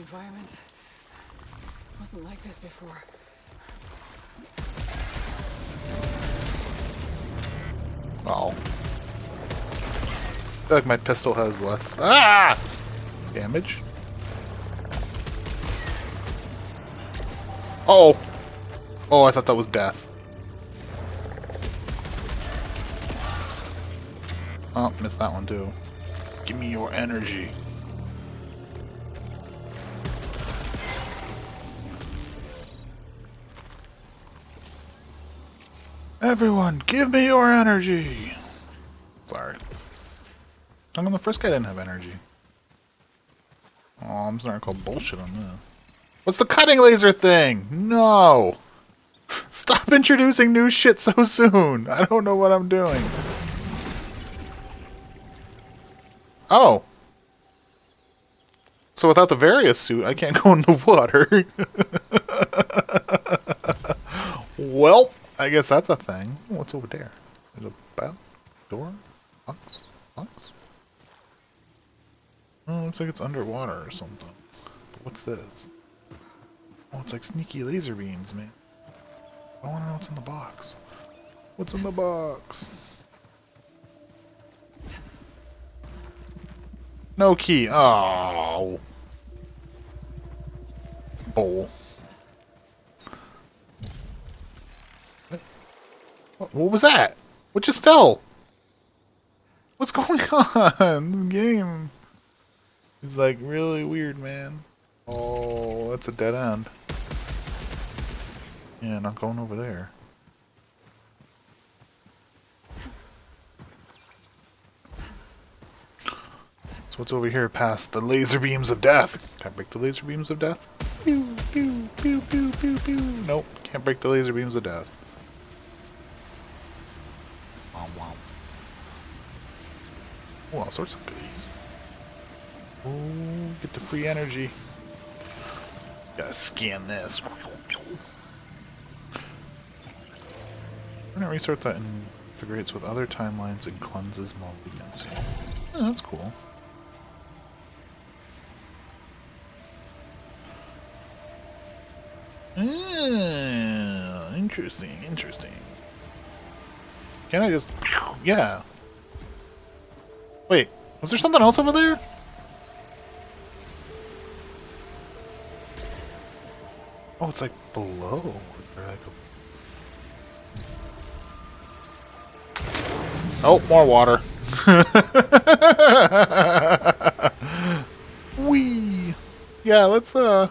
environment wasn't like this before. Oh. I feel like my pistol has less ah damage. Oh. Oh, I thought that was death. Oh, missed that one too. Give me your energy. Everyone, give me your energy! Sorry. I mean, the first guy didn't have energy. Oh, I'm starting to call bullshit on this. What's the cutting laser thing? No! Stop introducing new shit so soon! I don't know what I'm doing. Oh. So without the Varia suit, I can't go in the water. well, I guess that's a thing. What's over there? There's a bell? Door? Box? Box? Oh, looks like it's underwater or something. But what's this? Oh, it's like sneaky laser beams, man. I want to know what's in the box. What's in the box? No key. Oh. Bowl. What, was that? What just fell? What's going on? This game is like really weird, man. Oh, that's a dead end. Yeah, not going over there. So what's over here past the laser beams of death? Can I break the laser beams of death? Pew, pew, pew, pew, pew, pew. Nope, can't break the laser beams of death. Wow, wow. Oh, all sorts of goodies. Oh, get the free energy. Gotta scan this. Permanent restart that integrates with other timelines and cleanses multi-agency. Oh, that's cool. Ah, interesting, interesting. Can I just... Yeah. Wait, was there something else over there? Oh, it's like below. Like a... Oh, more water. Wee. Yeah, let's uh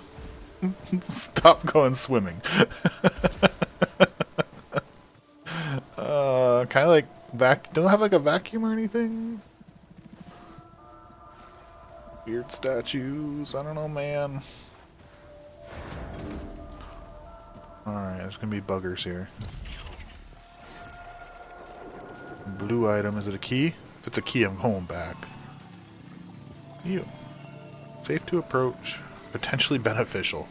stop going swimming. uh, kind of like vac. Don't have like a vacuum or anything. Weird statues. I don't know, man. Alright, there's gonna be buggers here. Blue item, is it a key? If it's a key, I'm going back. You. Safe to approach. Potentially beneficial.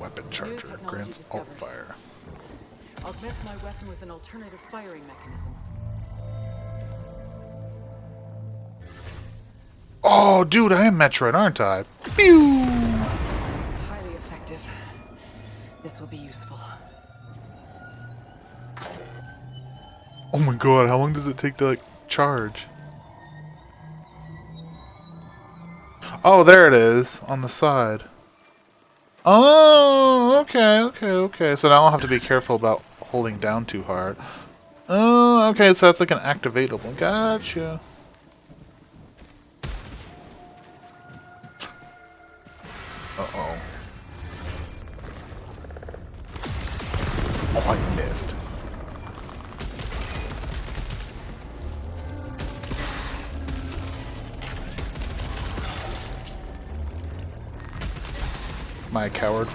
Weapon charger. Grants alt fire. Augments my weapon with an alternative firing mechanism. Oh, dude, I am Metroid, aren't I? Pew! Highly effective. This will be useful. Oh my god, how long does it take to, like, charge? Oh, there it is, on the side. Oh, okay, okay, okay. So now I'll have to be careful about holding down too hard. Oh, okay, so that's like an activatable. Gotcha.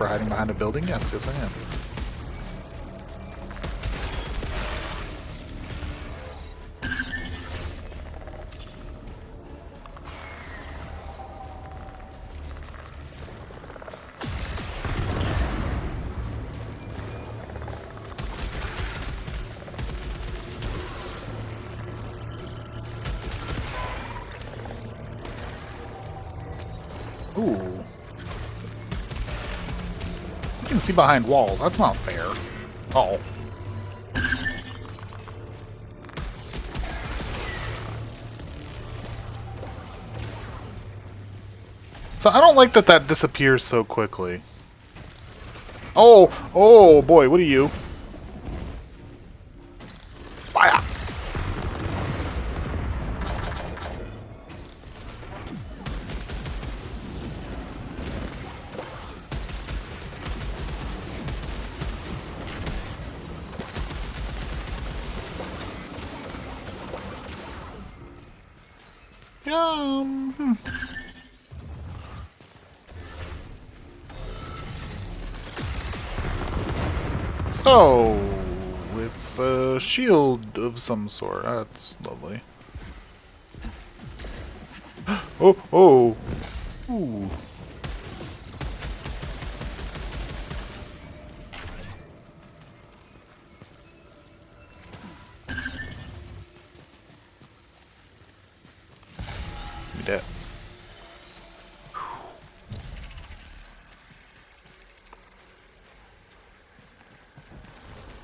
For hiding behind a building? Yes, yes I am. See behind walls. That's not fair. Oh. So I don't like that that disappears so quickly. Oh, oh boy, what are you? Of some sort. That's lovely. Oh, oh. Ooh.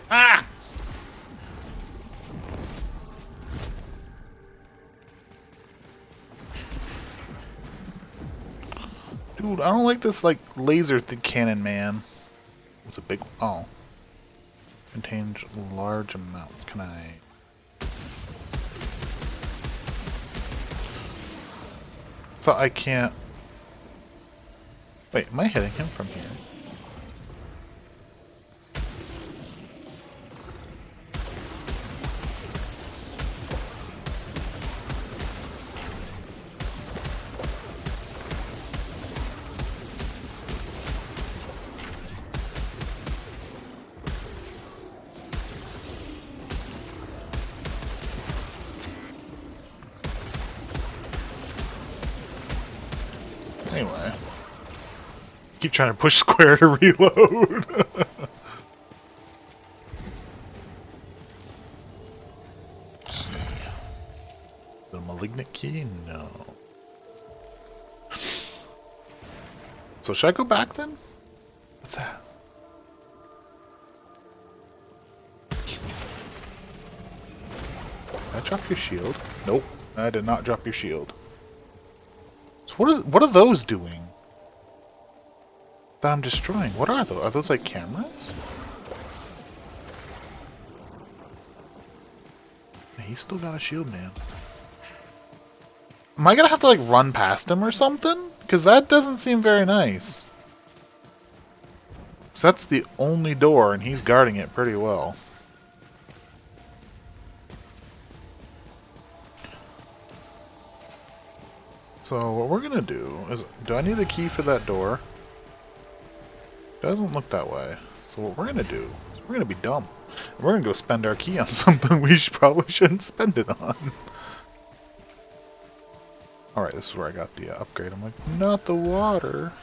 Ah! I don't like this like laser th cannon man. It's a big oh. Contains large amount. Can I So I can't Wait, am I hitting him from here? Trying to push square to reload. The malignant key? No. So should I go back then? What's that? Did I drop your shield? Nope. I did not drop your shield. So what are what are those doing? That I'm destroying. What are those? Are those like cameras? He's still got a shield, man. Am I gonna have to like run past him or something? Because that doesn't seem very nice. So that's the only door, and he's guarding it pretty well. So what we're gonna do is, do I need the key for that door? Doesn't look that way. So what we're gonna do is we're gonna be dumb. And We're gonna go spend our key on something we should, probably shouldn't spend it on. Alright, this is where I got the uh, upgrade. I'm like, not the water.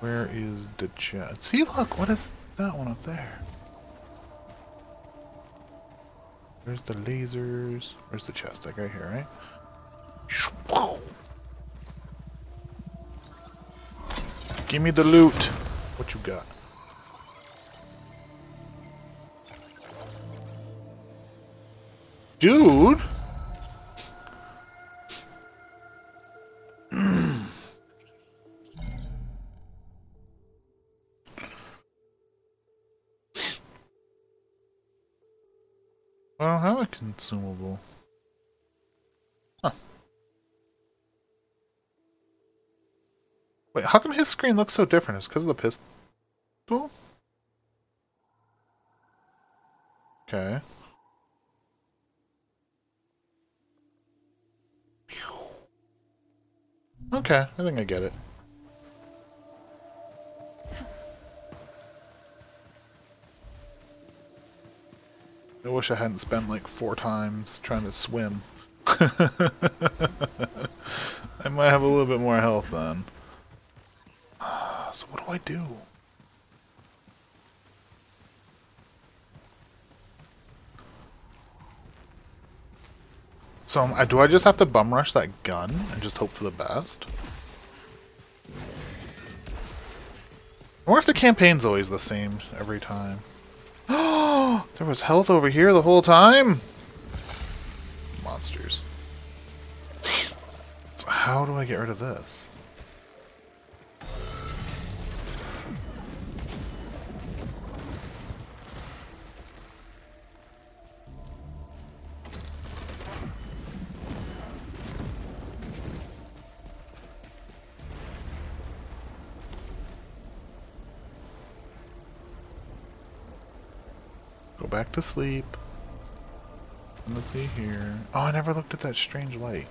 Where is the chest? See, look, what is that one up there? Where's the lasers? Where's the chest? Like right here, right? Give me the loot. What you got? Dude! Don't have a consumable. Wait, how come his screen looks so different? Is because of the pistol? Okay. Okay, I think I get it. I wish I hadn't spent like four times trying to swim. I might have a little bit more health then. So what do I do? So um, do I just have to bum rush that gun and just hope for the best? Or if the campaign's always the same every time. Oh, there was health over here the whole time? Monsters. So how do I get rid of this? To sleep. Let's see here. Oh, I never looked at that strange light.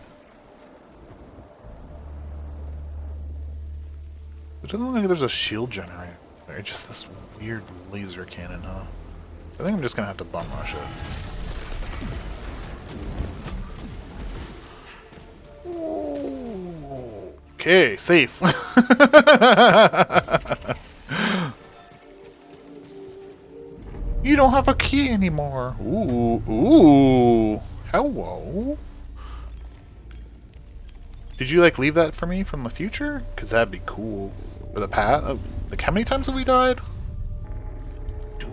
It doesn't look like there's a shield generator. It's just this weird laser cannon, huh? I think I'm just gonna have to bum rush it. Okay, safe. You don't have a key anymore. Ooh, ooh. Hello. Did you like leave that for me from the future? Cause that'd be cool. For the past, uh, like how many times have we died? Dude,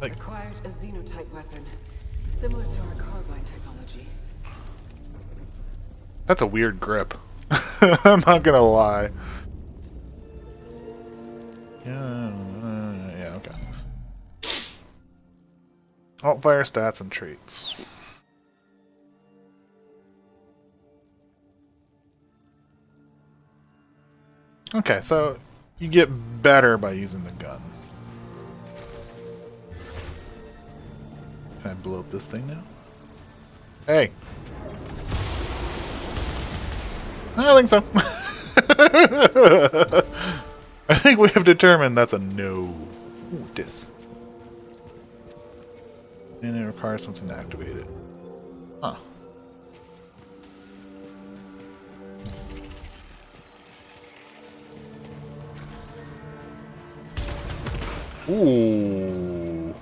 like Acquired a xenotech weapon, similar to our carbine technology. that's a weird grip. I'm not gonna lie. Yeah, Alt fire stats and traits. Okay, so you get better by using the gun. Can I blow up this thing now? Hey! I think so. I think we have determined that's a no. Ooh, this. And it requires something to activate it. Huh. Ooh.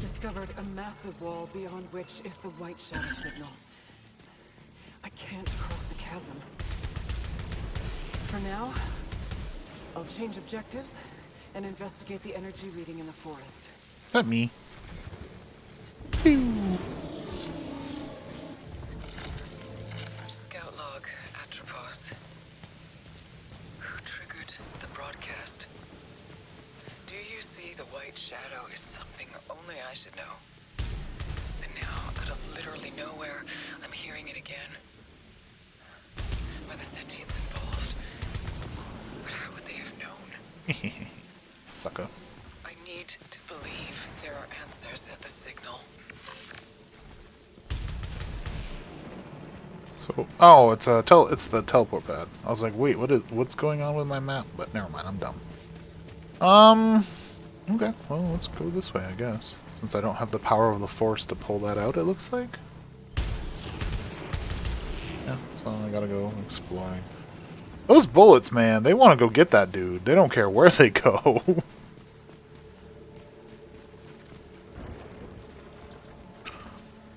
Discovered a massive wall beyond which is the white shadow signal. I can't cross the chasm. For now, I'll change objectives and investigate the energy reading in the forest. That me? Pew. So, oh, it's a tel it's the teleport pad. I was like, wait, what is what's going on with my map? But never mind, I'm dumb. Um, okay, well, let's go this way, I guess. Since I don't have the power of the force to pull that out, it looks like. Yeah, so I gotta go exploring. Those bullets, man, they want to go get that dude. They don't care where they go.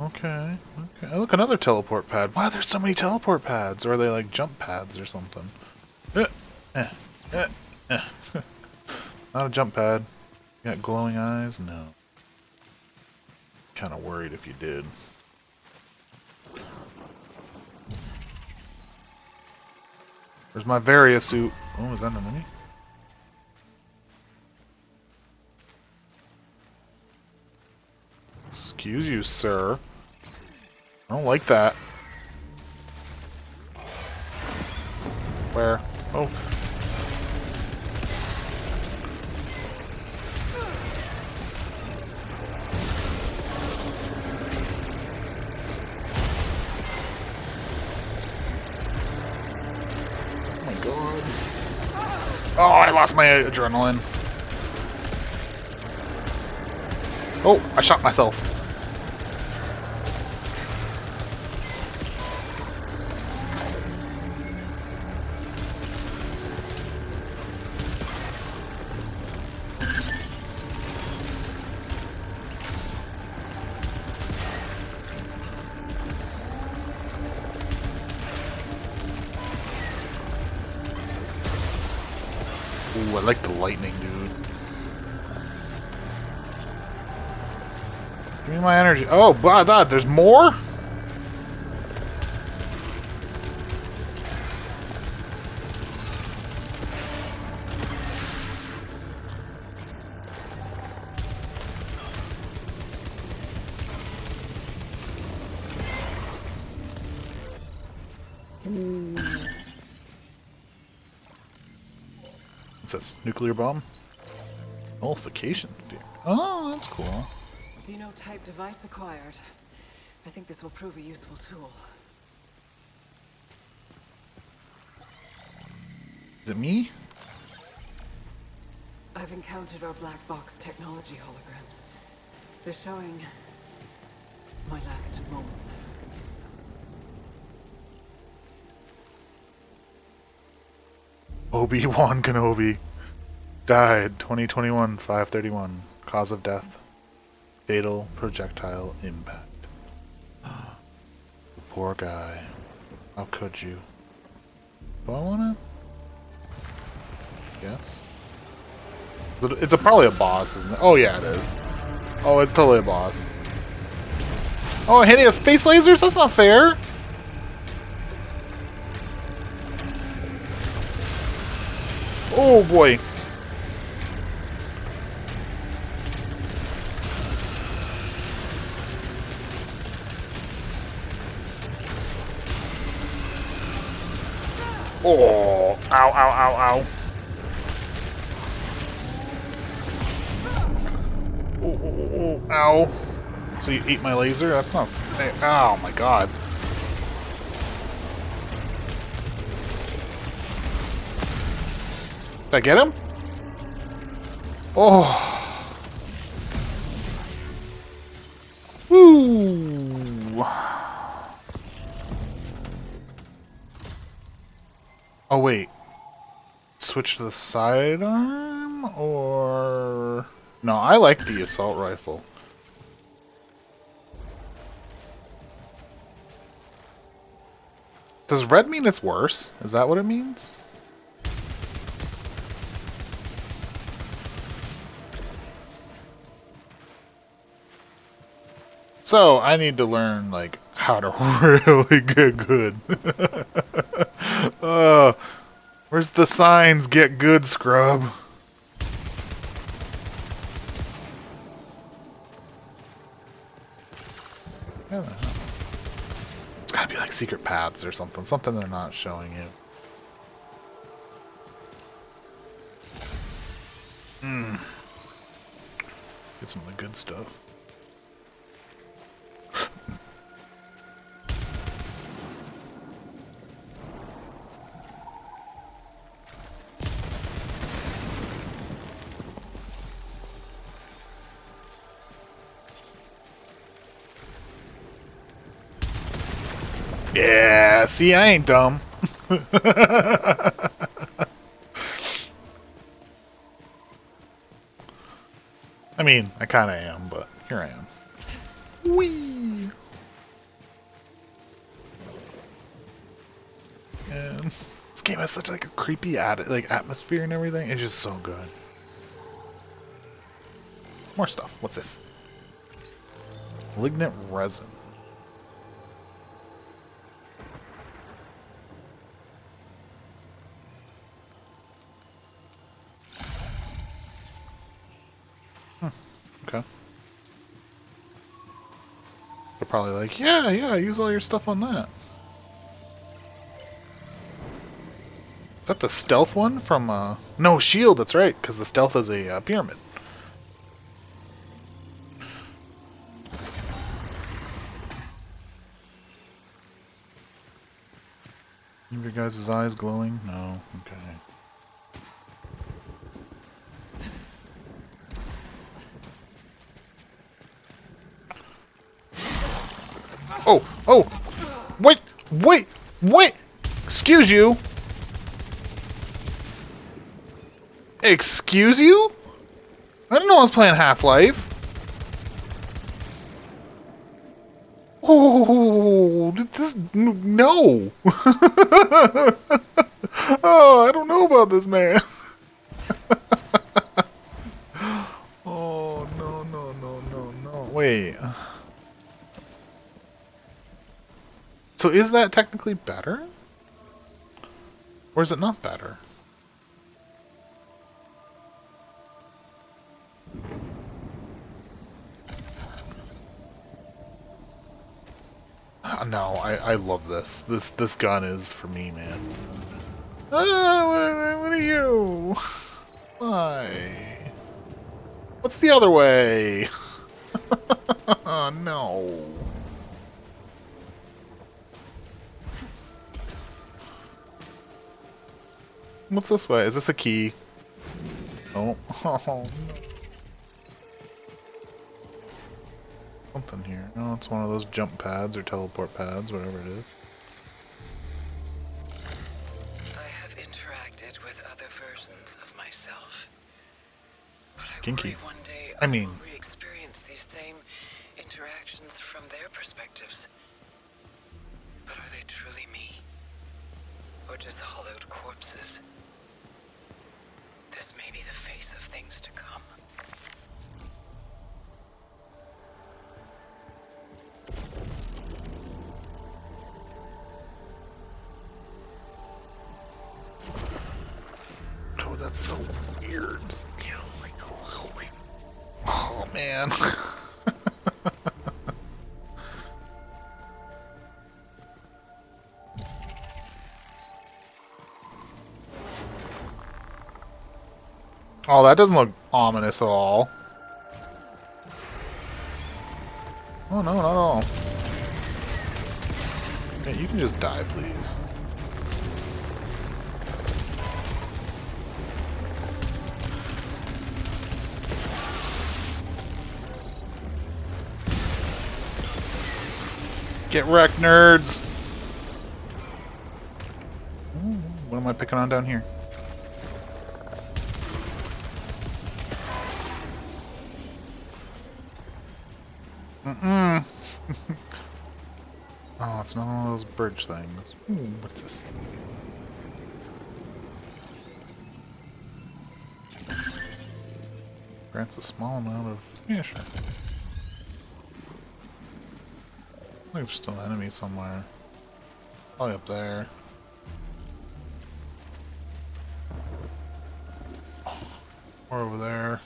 Okay, okay. Oh, look, another teleport pad. Wow, there's so many teleport pads. Or are they like jump pads or something? Eh, eh, eh. Not a jump pad. You got glowing eyes? No. Kind of worried if you did. Where's my Varia suit? Oh, is that an enemy? Excuse you, sir. I don't like that. Where? Oh. Oh my god. Oh, I lost my adrenaline. Oh, I shot myself. Oh, blah, blah, there's more? What's this? Nuclear bomb? Nullification. Oh, that's cool. Xenotech device acquired. I think this will prove a useful tool. Is it me? I've encountered our black box technology holograms. They're showing my last moments. Obi-Wan Kenobi died 2021 531 cause of death fatal projectile impact. The poor guy. How could you? Do I want to yes it's a, probably a boss isn't it? Oh yeah it is. Oh it's totally a boss. Oh hitting a space lasers? That's not fair. Oh boy. Oh, ow, ow, ow, ow. Oh, oh, oh, ow. So you ate my laser? That's not... Oh my god. Did I get him? Oh. Oh, wait. Switch to the sidearm? Or... No, I like the assault rifle. Does red mean it's worse? Is that what it means? So I need to learn like how to really get good. uh, where's the signs? Get good, scrub. It's gotta be like secret paths or something. Something they're not showing you. Hmm. Get some of the good stuff. Yeah, see, I ain't dumb. I mean, I kind of am, but here I am. Whee! And this game has such like a creepy ad like atmosphere and everything. It's just so good. More stuff. What's this? Malignant resin. Okay. They're probably like, yeah, yeah, use all your stuff on that. Is that the stealth one from, uh... No, shield, that's right, because the stealth is a uh, pyramid. Your guys' eyes glowing? No, okay. Oh, oh! Wait, wait, wait! Excuse you! Excuse you? I didn't know I was playing Half-Life. Oh, this, no. oh, I don't know about this man. So is that technically better? Or is it not better? Ah, no, I, I love this. This this gun is for me, man. Ah, what, what are you? Why? What's the other way? no. What's this way? Is this a key? Oh, oh no. Something here. No, it's one of those jump pads or teleport pads, whatever it is. I have interacted with other versions of myself. But I Kinky. one day I mean- oh, that doesn't look ominous at all. Oh no, not at all. Hey, you can just die, please. Get wrecked, nerds! Ooh, what am I picking on down here? Mm-mm. oh, it's not one of those bridge things. Ooh, what's this? Grants a small amount of... Yeah, sure. I think there's still an enemy somewhere. Probably up there. Or over there.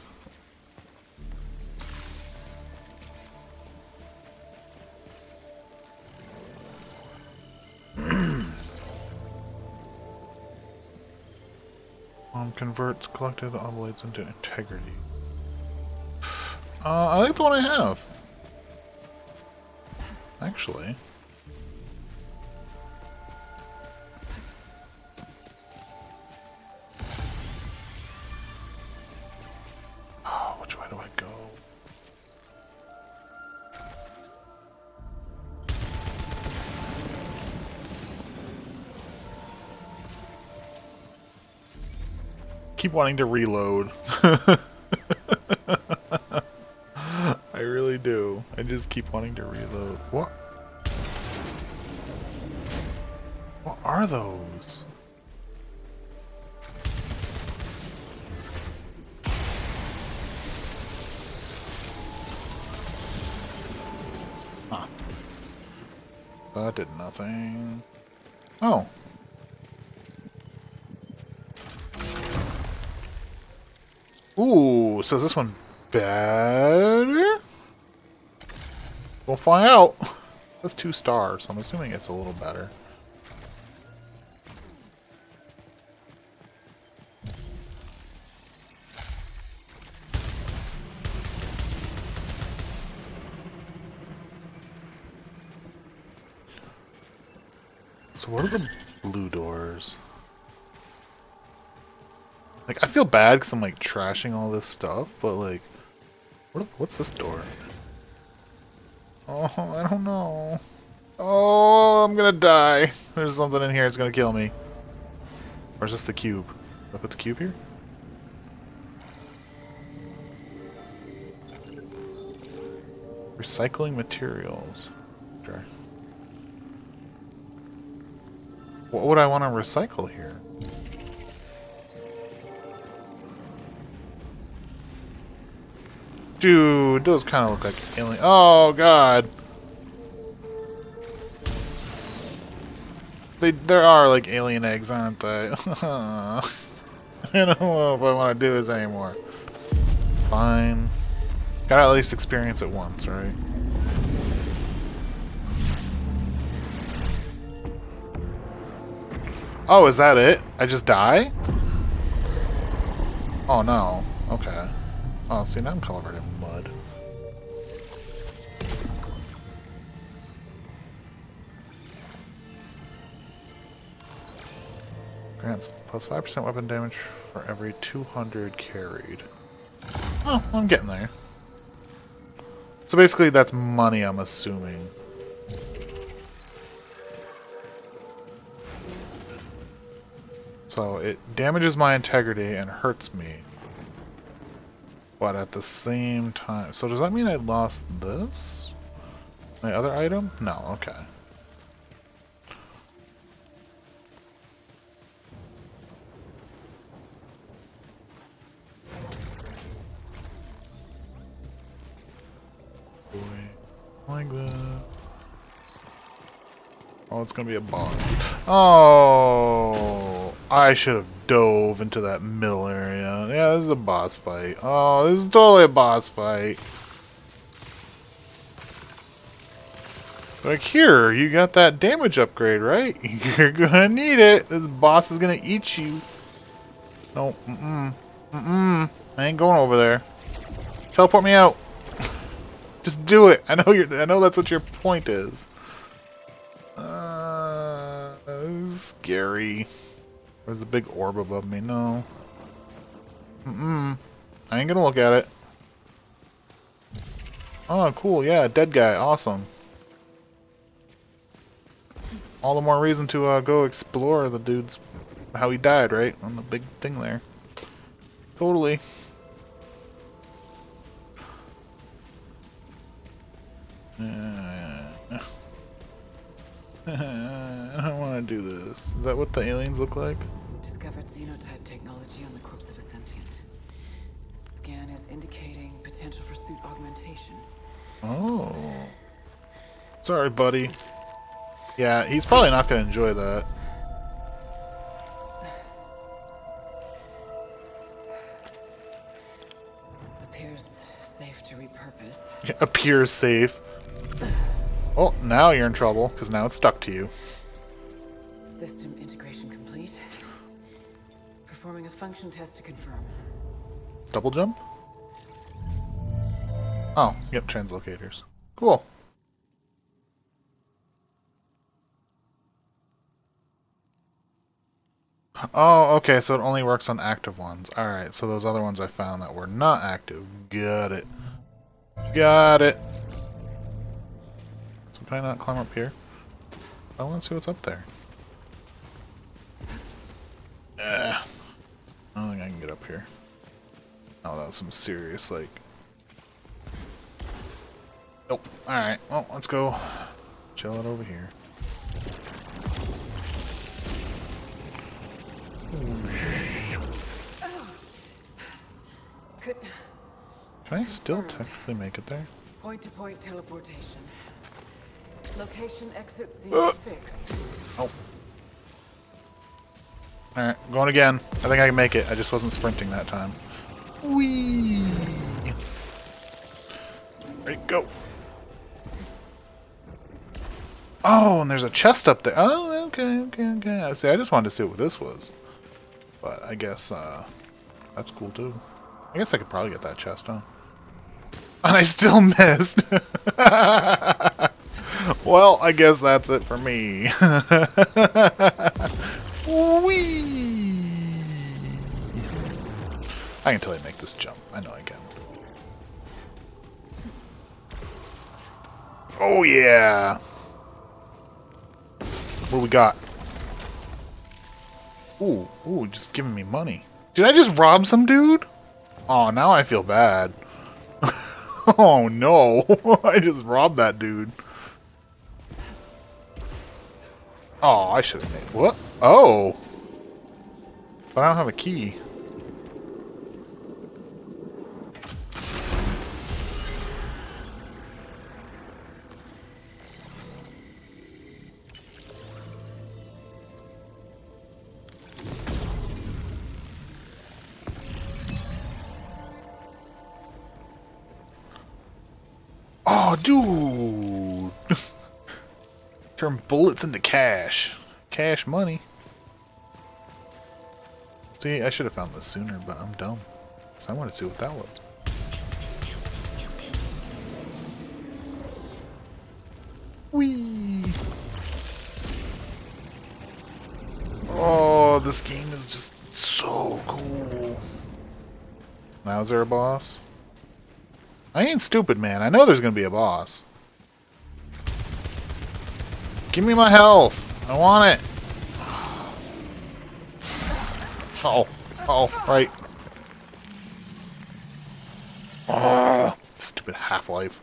Converts collected obolites into integrity. Uh, I like the one I have. Actually. Keep wanting to reload. I really do. I just keep wanting to reload. What? What are those? Huh. That did nothing. So is this one better? We'll find out. That's two stars, so I'm assuming it's a little better. Bad because I'm, like, trashing all this stuff, but, like, what what's this door? Oh, I don't know. Oh, I'm gonna die. There's something in here that's gonna kill me. Or is this the cube? Did I put the cube here? Recycling materials. Sure. What would I want to recycle here? Dude, those kind of look like alien. Oh god. They there are like alien eggs, aren't they? I don't know if I want to do this anymore. Fine. Gotta at least experience it once, right? Oh, is that it? I just die? Oh no. Okay. Oh, see, now I'm covered in mud. Grants plus 5% weapon damage for every 200 carried. Oh, I'm getting there. So basically that's money, I'm assuming. So it damages my integrity and hurts me. But at the same time... So does that mean I lost this? My other item? No, okay. Like that. Oh, it's gonna be a boss. Oh, I should have dove into that middle area. Yeah, this is a boss fight. Oh, this is totally a boss fight. Like here, you got that damage upgrade, right? You're gonna need it. This boss is gonna eat you. No, mm-mm. Mm-mm. I ain't going over there. Teleport me out. Just do it. I know you're. I know that's what your point is. Uh, scary. Where's the big orb above me? No. Mm-mm. I ain't gonna look at it. Oh, cool. Yeah, dead guy. Awesome. All the more reason to uh, go explore the dude's how he died, right? On the big thing there. Totally. I don't want to do this. Is that what the aliens look like? Oh. Sorry, buddy. Yeah, he's probably not going to enjoy that. Appears safe to repurpose. Appears safe. Oh, now you're in trouble, because now it's stuck to you. System integration complete. Performing a function test to confirm. Double jump? Oh, yep, translocators. Cool. Oh, okay, so it only works on active ones. Alright, so those other ones I found that were not active. Got it. Got it. So can I not climb up here? I want to see what's up there. Eh. I don't think I can get up here. Oh, that was some serious, like... Nope. Alright, well, let's go chill it over here. Could Can I still technically make it there? point-to-point teleportation. Location exit seems Uh. fixed. Oh. Alright, going again. I think I can make it. I just wasn't sprinting that time. Whee! Ready, go. Oh, and there's a chest up there. Oh, okay, okay, okay. I see. I just wanted to see what this was. But I guess uh, that's cool too. I guess I could probably get that chest, huh? And I still missed. well, I guess that's it for me. Whee! I can totally make this jump. I know I can. Oh yeah! What we got? Ooh, ooh, just giving me money. Did I just rob some dude? Oh, now I feel bad. oh no, I just robbed that dude. Oh, I should have made. What? Oh! But I don't have a key. Oh, dude! Turn bullets into cash. Cash money. See, I should have found this sooner, but I'm dumb. Because I wanted to see what that was. Whee! Oh, this game is just so cool. Now is there a boss? I ain't stupid, man. I know there's gonna be a boss. Give me my health. I want it. Oh, oh, right. Ah, stupid Half-Life.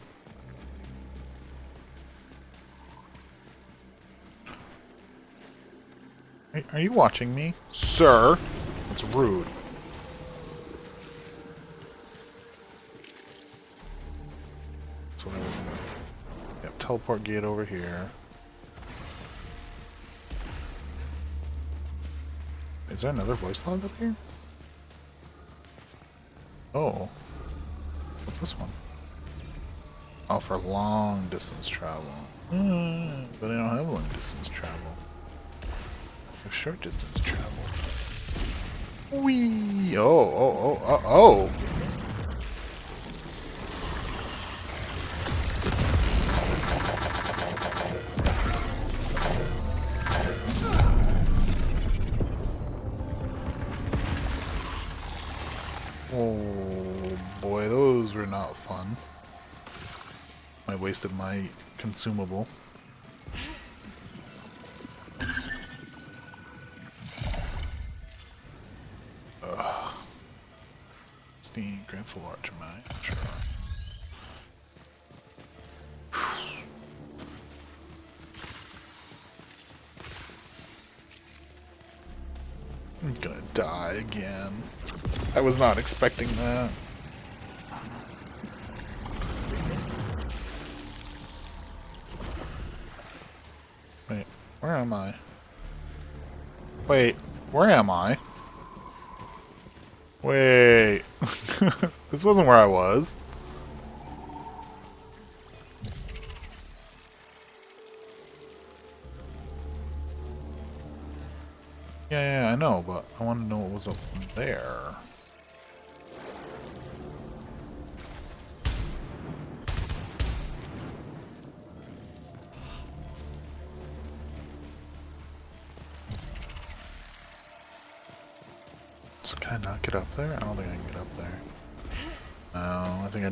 Are you watching me? Sir? That's rude. So there we go. Yep, teleport gate over here. Is there another voice log up here? Oh. What's this one? Oh, for long distance travel. Mm, but I don't have long distance travel. I have short distance travel. Wee! Oh, oh, oh, oh, oh! Oh wasted my consumable. Ugh. Steam grants a large amount. I'm gonna die again. I was not expecting that. Wait, where I? Wait, where am I? Wait. this wasn't where I was. Yeah, yeah, I know, but I want to know what was up there.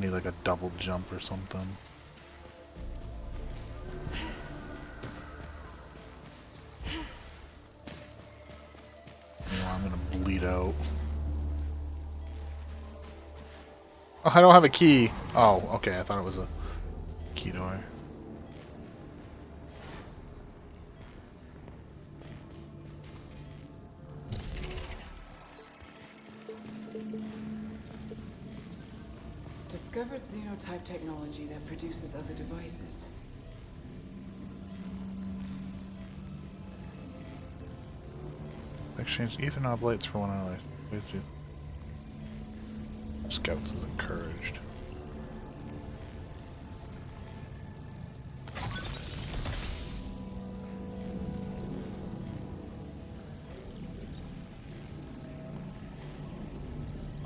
Need like a double jump or something. I'm gonna bleed out. Oh, I don't have a key. Oh, okay, I thought it was a Exchange ether obolites for one ally. Please do. Scouts is encouraged.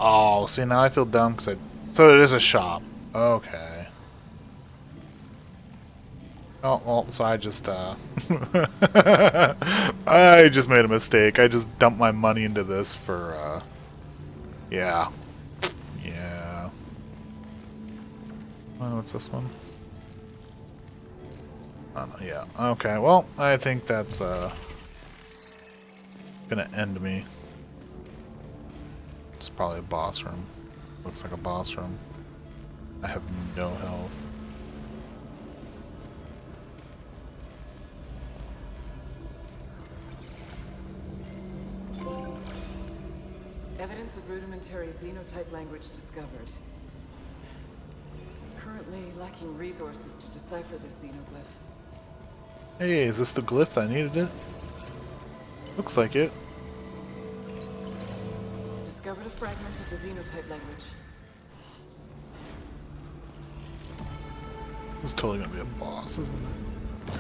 Oh, see now I feel dumb because I. So it is a shop. Okay. Oh well, so I just uh, I just made a mistake. I just dumped my money into this for uh, yeah, yeah. Oh, what's this one? Uh, yeah. Okay. Well, I think that's uh gonna end me. It's probably a boss room. Looks like a boss room. I have no health. Evidence of rudimentary xenotype language discovered. Currently lacking resources to decipher this xenoglyph. Hey, is this the glyph that needed it? Looks like it. Discovered a fragment of the xenotype language. This is totally gonna be a boss, isn't it?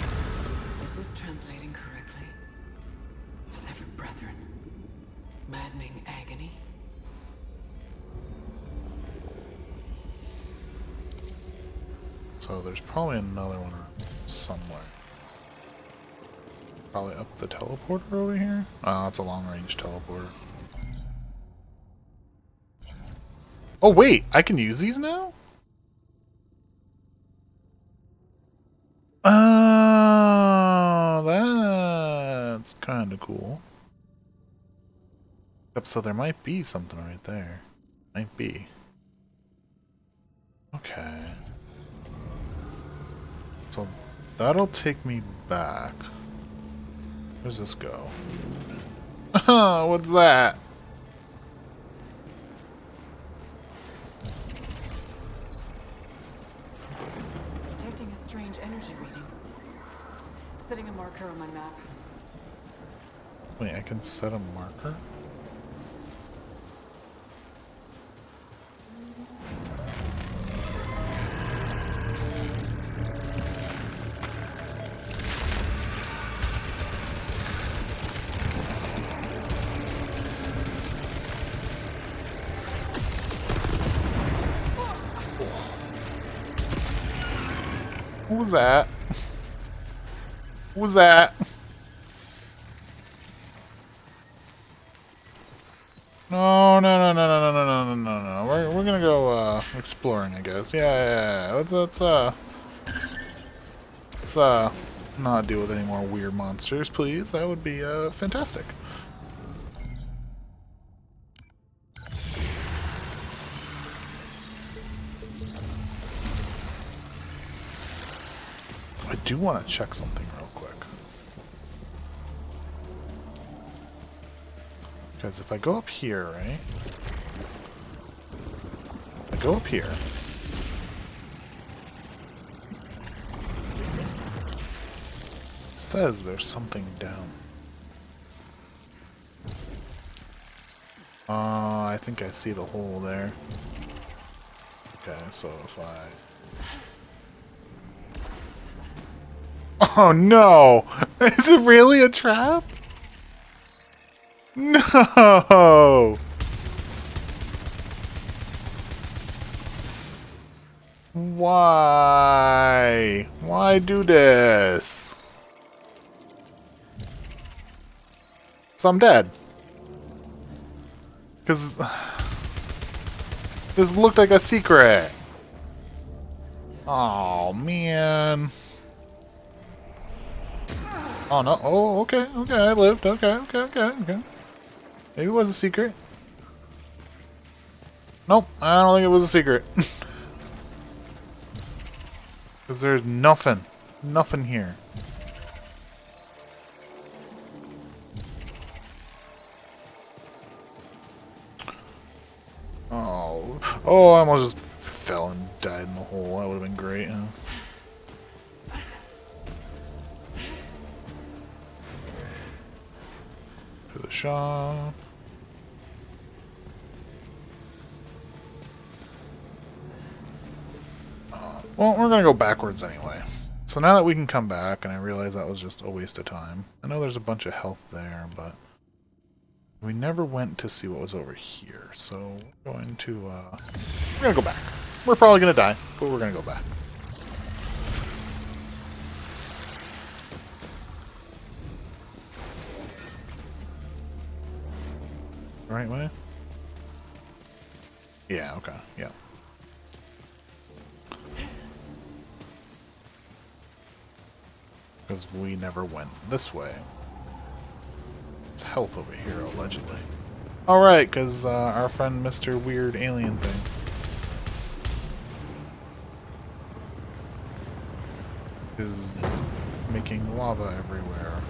Is this translating correctly? Severed brethren. Maddening agony. So there's probably another one somewhere. Probably up the teleporter over here? Ah, oh, it's a long range teleporter. Oh wait, I can use these now? Oh, that's kind of cool. Yep, so there might be something right there. Might be. Okay. So that'll take me back. Where's this go? What's that? Detecting a strange energy reading. Setting a marker on my map. Wait, I can set a marker? Was that? Was that? No, no, no, no, no, no, no, no, no, no. We're we're gonna go uh, exploring, I guess. Yeah, yeah, yeah. Let's, let's uh, let's uh, not deal with any more weird monsters, please. That would be uh fantastic. Want to check something real quick. Because if I go up here, right? I go up here. It says there's something down. Uh, I think I see the hole there. Okay, so if I... Oh no! Is it really a trap? No! Why? Why do this? So I'm dead. Because this looked like a secret. Oh, man. Oh, no. Oh, okay. Okay, I lived. Okay, okay, okay, okay. Maybe it was a secret. Nope, I don't think it was a secret. Because there's nothing. Nothing here. Oh. Oh, I almost just fell and died in the hole. That would have been great, huh? The shop. Uh, well, we're gonna go backwards anyway. So now that we can come back, and I realize that was just a waste of time. I know there's a bunch of health there, but we never went to see what was over here. So we're going to, uh, we're gonna go back. We're probably gonna die, but we're gonna go back. Right way? Yeah, okay, yeah. Because we never went this way. It's health over here, allegedly. Alright, because uh, our friend Mr. Weird Alien thing. Is making lava everywhere.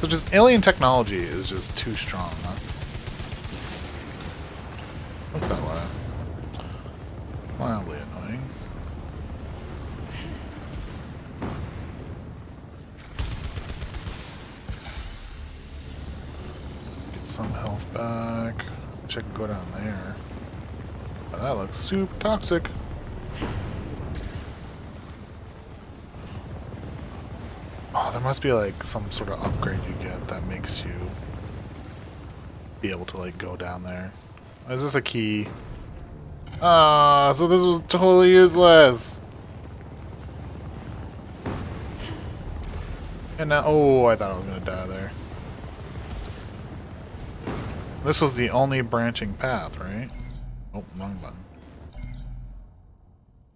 So just alien technology is just too strong, huh? What's that way? Mildly annoying. Get some health back. Check go down there. But that looks super toxic. Oh, there must be like some sort of upgrade you get that makes you be able to like go down there. Is this a key? Ah, so this was totally useless. And now, oh, I thought I was gonna die there. This was the only branching path, right? Oh, wrong button.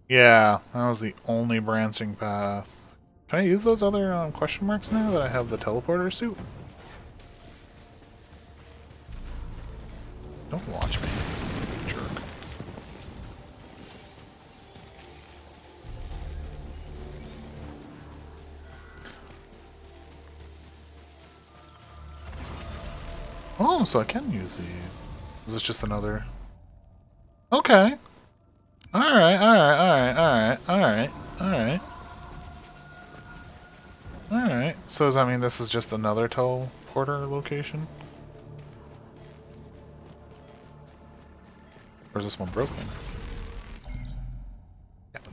Yeah, that was the only branching path. Can I use those other um, question marks now that I have the teleporter suit? Don't watch me, jerk. Oh, so I can use the... Is this just another... Okay. Alright, alright, alright, alright, alright. Alright, so does that mean this is just another teleporter location? Or is this one broken?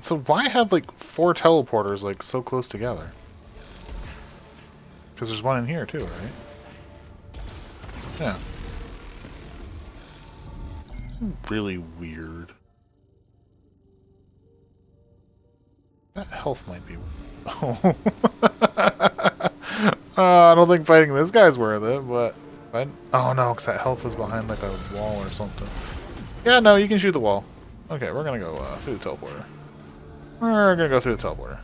So why have like four teleporters like so close together? Because there's one in here too, right? Yeah. Really weird. That health might be... Oh. I don't think fighting this guy's worth it, but... Oh no, because that health was behind like a wall or something. Yeah, no, you can shoot the wall. Okay, we're gonna go uh, through the teleporter. We're gonna go through the teleporter.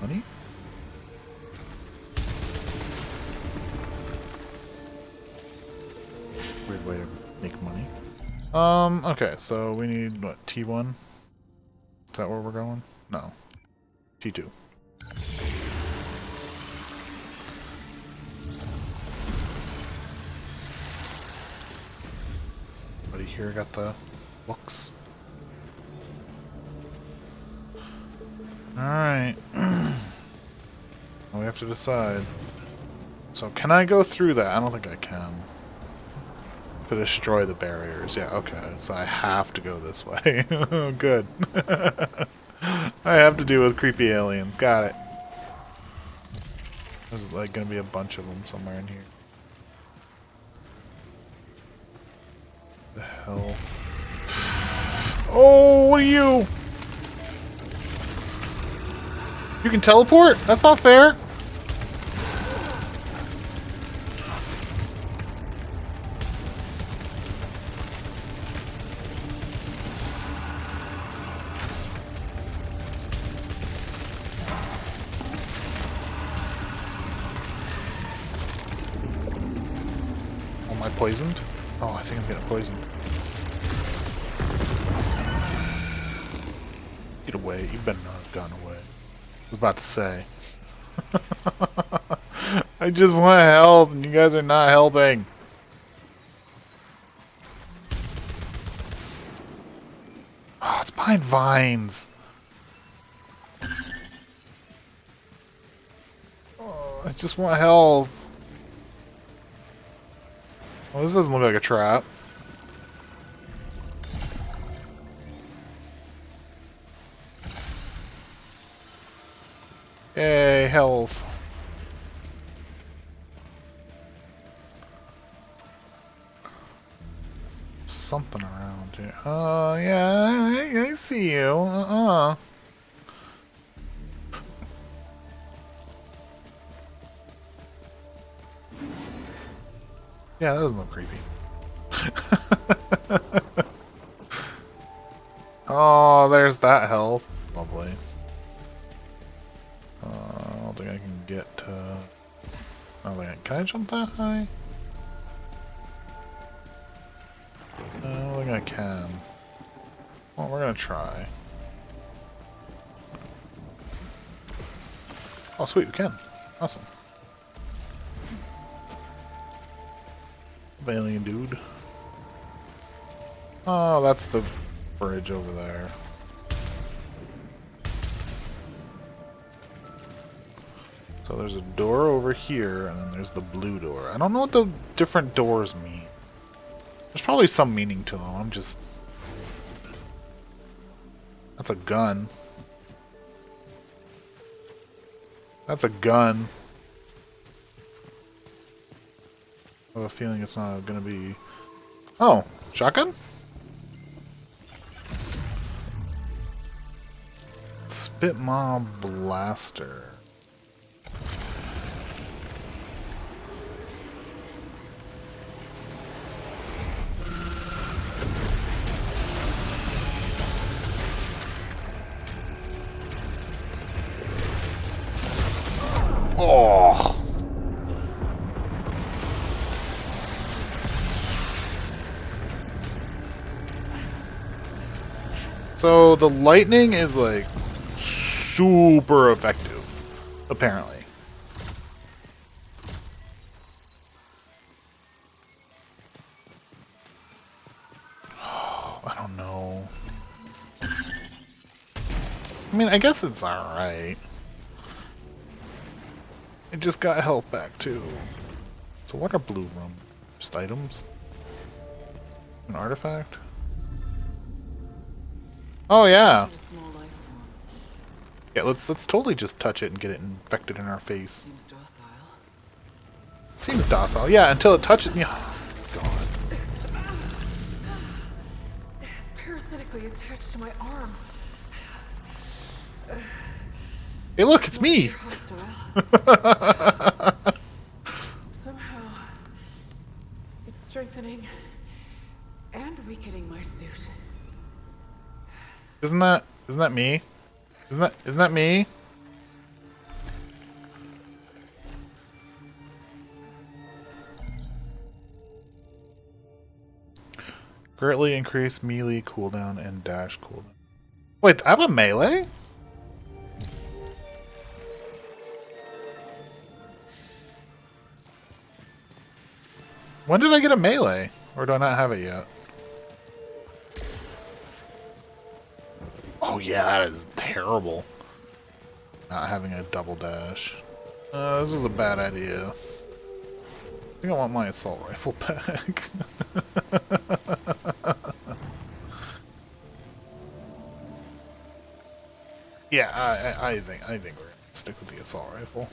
Money? Weird way to make money. Um, okay, so we need, what, T1? Is that where we're going? No. T2. Here got the books. Alright. we have to decide. So can I go through that? I don't think I can. To destroy the barriers. Yeah, okay. So I have to go this way. Good. I have to deal with creepy aliens. Got it. There's like gonna be a bunch of them somewhere in here. The hell? Oh, what are you? You can teleport? That's not fair. Am I poisoned? Think I'm getting poisoned. Get away. You better not have gone away. I was about to say. I just want to help, and you guys are not helping. Oh, it's behind vines. Oh, I just want health. Well, this doesn't look like a trap. Yay, health. Something around here. Oh, yeah, I, I see you. Uh-uh. Yeah, that doesn't look creepy. oh, there's that health. Lovely. Uh, I don't think I can get to... I think I... Can I jump that high? I don't think I can. Well, we're gonna try. Oh, sweet, we can. Awesome. Alien dude. Oh, that's the bridge over there. So there's a door over here, and then there's the blue door. I don't know what the different doors mean. There's probably some meaning to them. I'm just... That's a gun. That's a gun. I have a feeling it's not gonna be... Oh, shotgun? Spitmaw Blaster. Oh. So the lightning is like super effective, apparently. I don't know. I mean, I guess it's alright. It just got health back too. So what are blue room? Just items? An artifact? Oh yeah. A small life form. Yeah, let's let's totally just touch it and get it infected in our face. Seems docile. Seems docile. Yeah, until it touches me. Oh, God. It is parasitically attached to my arm. Hey, look, it's me. Somehow, it's strengthening and weakening my suit. Isn't that isn't that me? Isn't that isn't that me? Greatly increase melee cooldown and dash cooldown. Wait, I have a melee? When did I get a melee? Or do I not have it yet? Oh yeah, that is terrible. Not having a double dash. Uh, this is a bad idea. I think I want my assault rifle back. yeah, I, I, I think I think we're gonna stick with the assault rifle.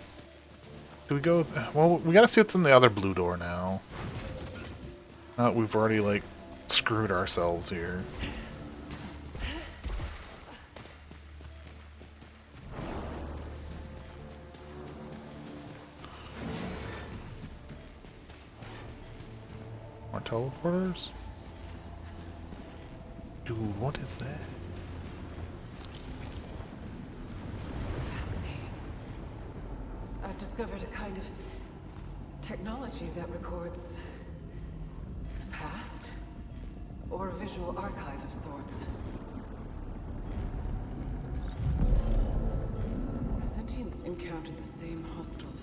Do we go? Well, we gotta see what's in the other blue door now. We've already like screwed ourselves here. More teleporters? Dude, what is that? Fascinating. I've discovered a kind of technology that records the past or a visual archive of sorts. The sentients encountered the same hostile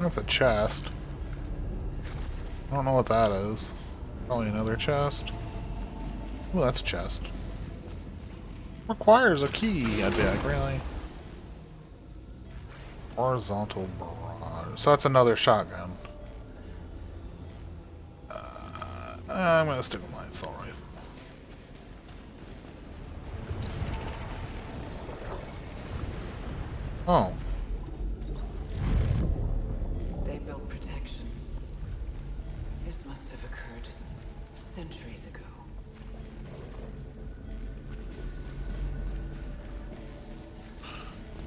That's a chest. I don't know what that is. Probably another chest. Oh, that's a chest. Requires a key, I bet, really. Horizontal barrage. So that's another shotgun. Uh, I'm gonna stick with my assault rifle. Oh, They built protection. This must have occurred centuries ago.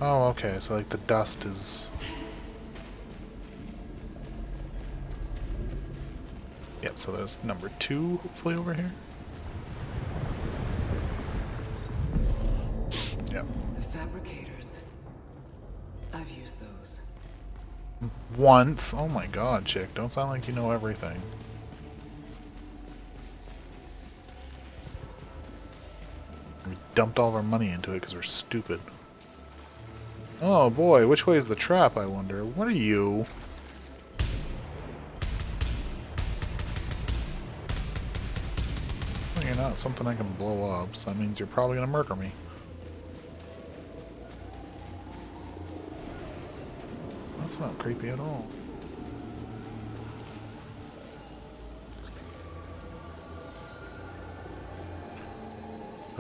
Oh, okay. So like the dust is. Yep. So there's number two, hopefully over here. Yep. The fabricators. I've used those. Once. Oh my god, chick. Don't sound like you know everything. Dumped all of our money into it because we're stupid. Oh boy, which way is the trap, I wonder? What are you? No, you're not something I can blow up, so that means you're probably gonna murder me. That's not creepy at all.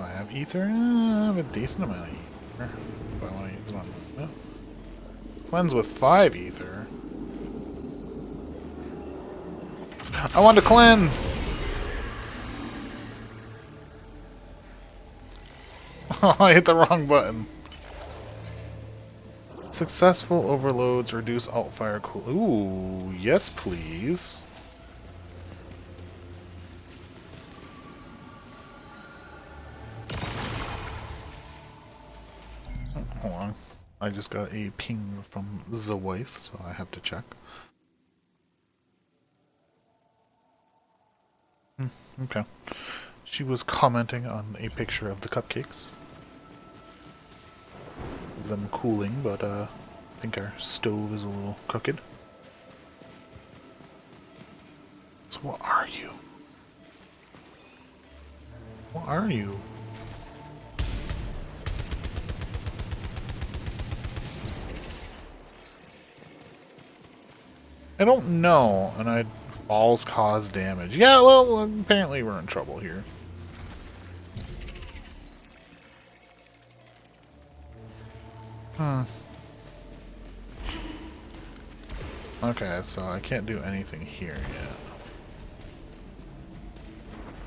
Do I have ether? Uh, I have a decent amount of ether. Do I want to use one? No. Cleanse with five ether. I want to cleanse! Oh, I hit the wrong button. Successful overloads reduce alt fire cool. Ooh, yes please. I just got a ping from the wife, so I have to check. Hmm, okay. She was commenting on a picture of the cupcakes. Them cooling, but uh, I think our stove is a little crooked. So what are you? What are you? I don't know, and I falls cause damage. Yeah, well, apparently we're in trouble here. Hmm. Okay, so I can't do anything here yet.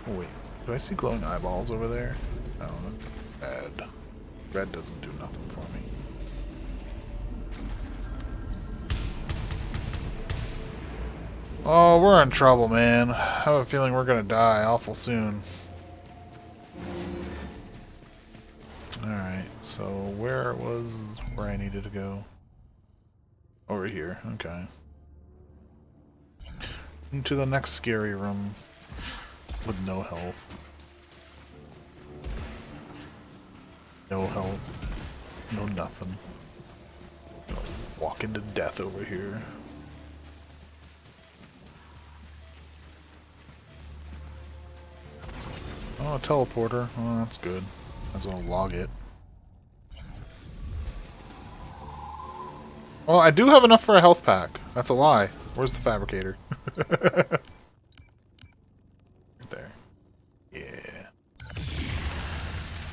Oh, wait, do I see glowing eyeballs over there? No, red. Red doesn't do nothing for me. Oh, we're in trouble, man. I have a feeling we're gonna die awful soon. Alright, so where was where I needed to go? Over here, okay. Into the next scary room with no health. No health. No nothing. Walk into death over here. Oh, a teleporter. Oh, that's good. Might as well log it. Well, I do have enough for a health pack. That's a lie. Where's the fabricator? there. Yeah.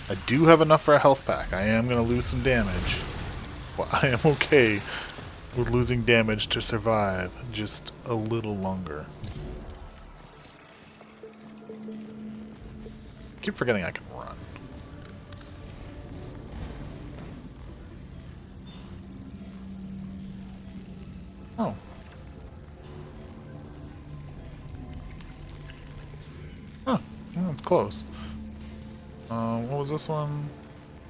I do have enough for a health pack. I am going to lose some damage. Well, I am okay with losing damage to survive just a little longer. Keep forgetting I can run. Oh. Huh. Yeah, that's close. Uh, what was this one?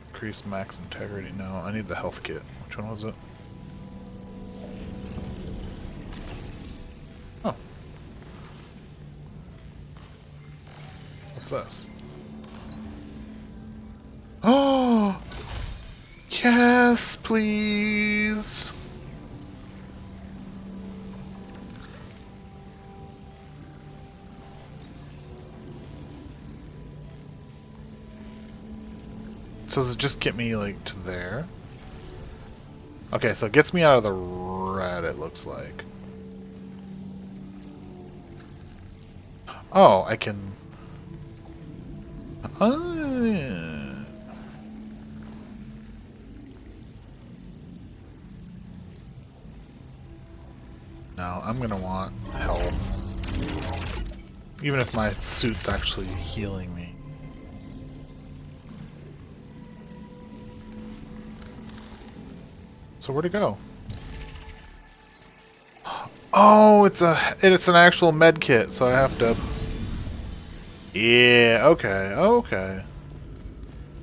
Increase max integrity. No, I need the health kit. Which one was it? Oh. What's this? Oh! Yes, please! So does it just get me, like, to there? Okay, so it gets me out of the red, it looks like. Oh, I can... Oh, I'm gonna want health. Even if my suit's actually healing me. So where'd it go? Oh, it's a it's an actual med kit, so I have to. Yeah. Okay. Okay.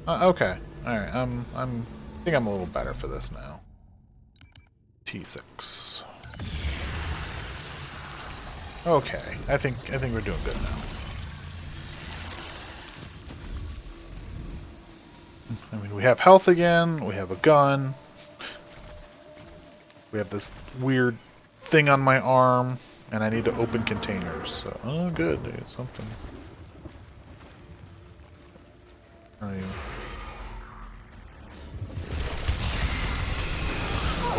Uh, okay. All right. I'm I'm I think I'm a little better for this now. T6. Okay. I think I think we're doing good now. I mean, we have health again. We have a gun. We have this weird thing on my arm, and I need to open containers. So, oh, good, there's something.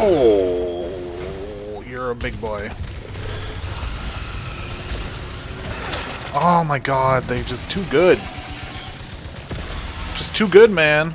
Oh, you're a big boy. Oh my god, they're just too good. Just too good, man.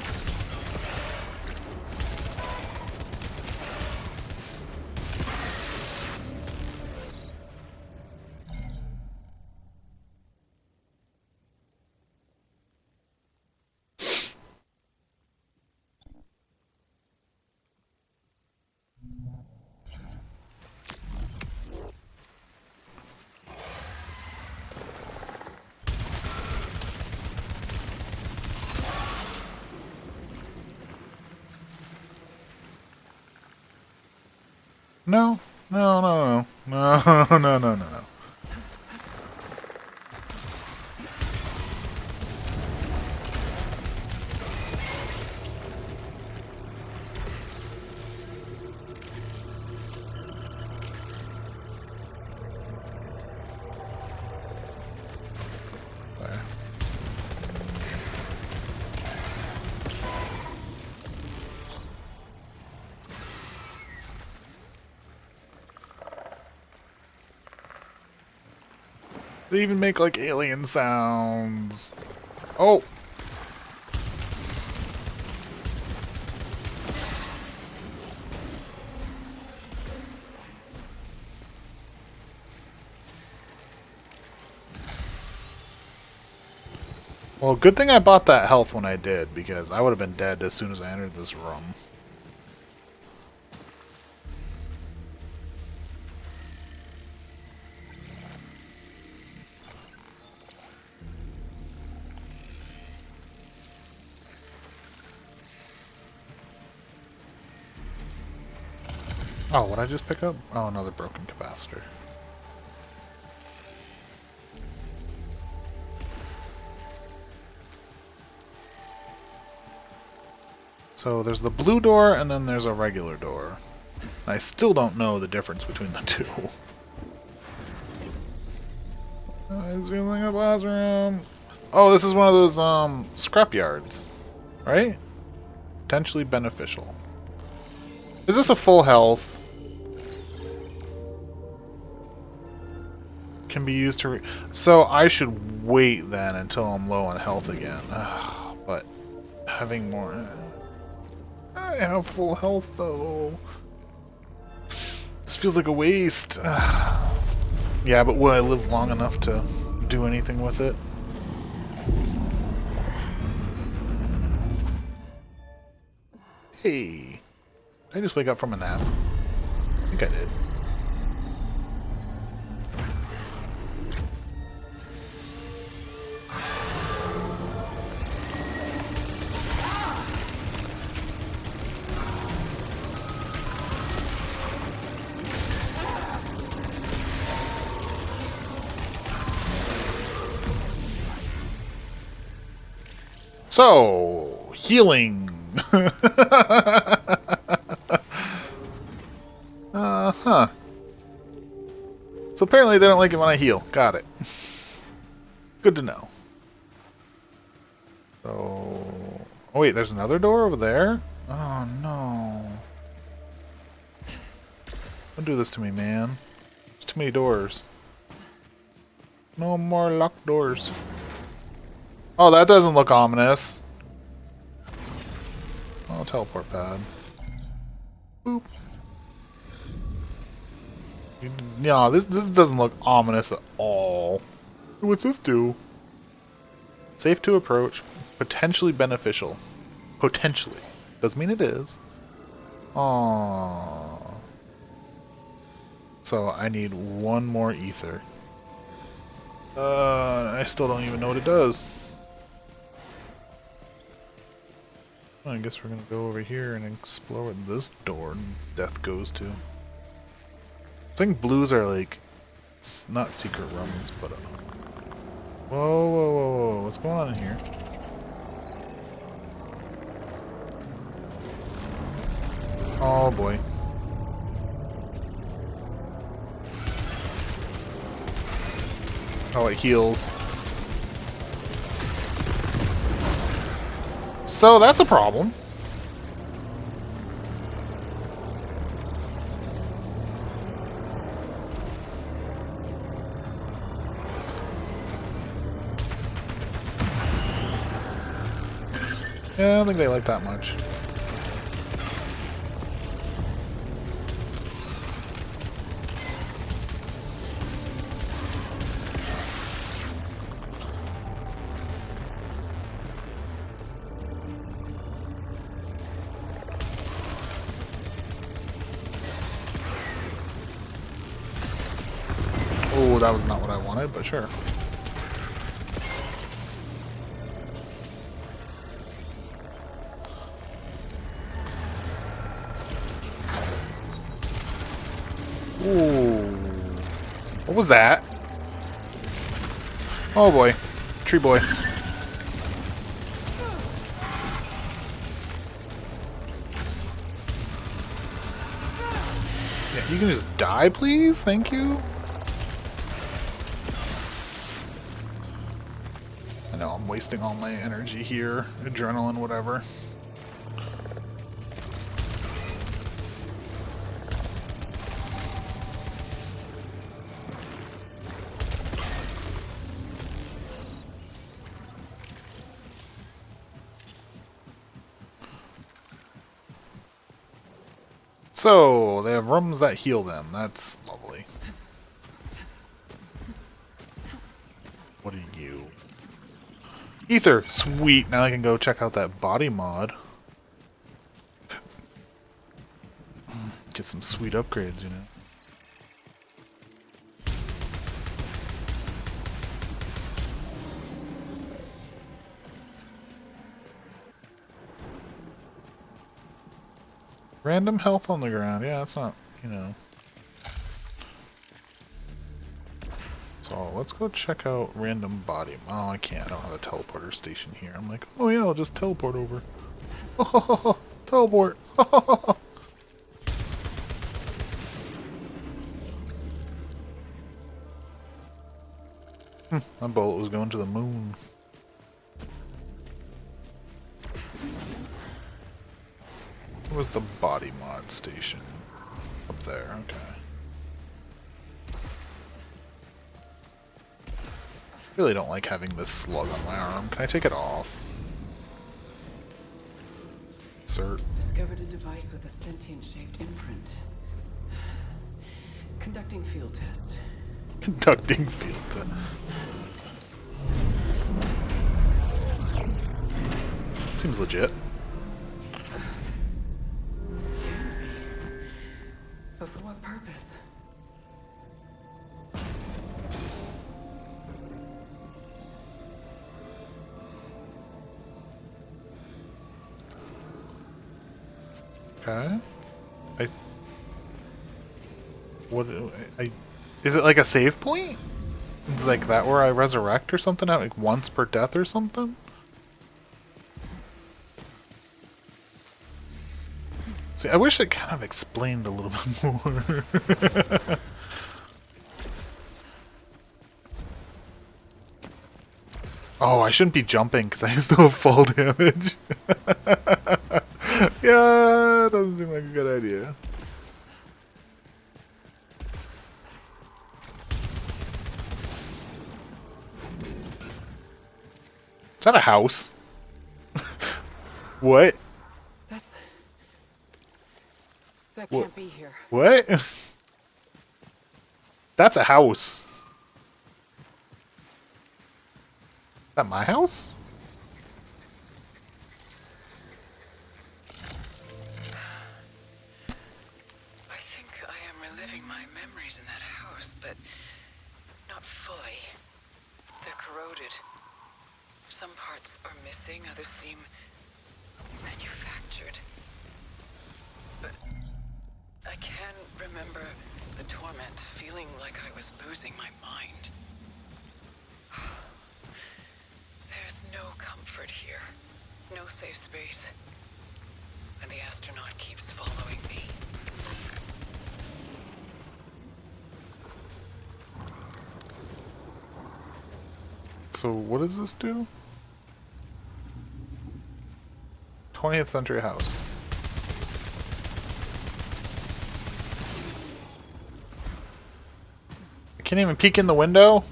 No, no, no, no, no, no, make like alien sounds. Oh! Well, good thing I bought that health when I did, because I would have been dead as soon as I entered this room. Oh, what I just pick up? Oh, another broken capacitor. So there's the blue door and then there's a regular door. I still don't know the difference between the two. Is feeling a bathroom. Oh, this is one of those um scrap yards, right? Potentially beneficial. Is this a full health? Can be used to. So I should wait then until I'm low on health again. but having more. Uh, I have full health though. This feels like a waste. yeah, but will I live long enough to do anything with it? Hey. I just wake up from a nap? I think I did. So, healing. uh huh. So apparently they don't like it when I heal. Got it. Good to know. So, oh wait, there's another door over there. Oh no! Don't do this to me, man. There's too many doors. No more locked doors. Oh, that doesn't look ominous. Oh, teleport pad. Boop. Yeah, this this doesn't look ominous at all. What's this do? Safe to approach. Potentially beneficial. Potentially. Doesn't mean it is. Aww. So I need one more ether. Uh, I still don't even know what it does. I guess we're gonna go over here and explore what this door death goes to. I think blues are like, not secret rooms, but... Uh, whoa, whoa, whoa, whoa, what's going on in here? Oh boy. Oh, it heals. So that's a problem. Yeah, I don't think they like that much. Wanted, but sure. Ooh. What was that? Oh boy. Tree boy. Yeah, you can just die, please? Thank you. Wasting all my energy here. Adrenaline, whatever. So, they have rooms that heal them. That's lovely. What are you? Ether! Sweet! Now I can go check out that body mod. Get some sweet upgrades, you know. Random health on the ground. Yeah, that's not, you know. Let's go check out random body. Oh, I can't. I don't have a teleporter station here. I'm like, oh yeah, I'll just teleport over. Oh, teleport. hmm, my bullet was going to the moon. Where was the body mod station? Up there, okay. Really don't like having this slug on my arm. Can I take it off? Insert. Discovered a device with a sentient-shaped imprint. Conducting field test. Conducting field test. Seems legit. Okay. I. What? I. Is it like a save point? Is like that where I resurrect or something? Like once per death or something? See, I wish it kind of explained a little bit more. oh, I shouldn't be jumping because I still have fall damage. yeah, doesn't seem like a good idea. Is that a house? what? That's... That can't be here. What? That's a house. Is that my house? Does this do? 20th century house. I can't even peek in the window?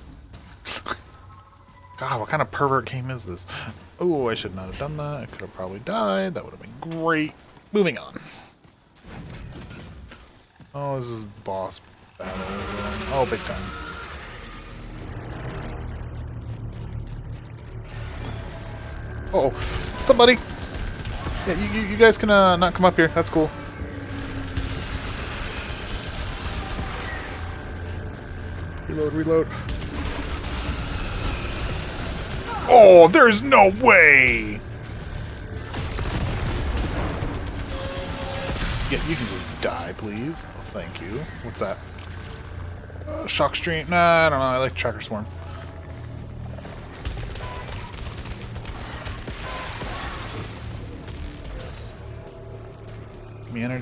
God, what kind of pervert game is this? Oh, I should not have done that. I could have probably died. That would have been great. Moving on. Oh, this is boss battle. Oh, big time. Oh, somebody! Yeah, you, you, you guys can uh, not come up here. That's cool. Reload, reload. Oh, there's no way! Yeah, you can just die, please. Oh, thank you. What's that? Uh, shock stream? Nah, I don't know. I like tracker swarm.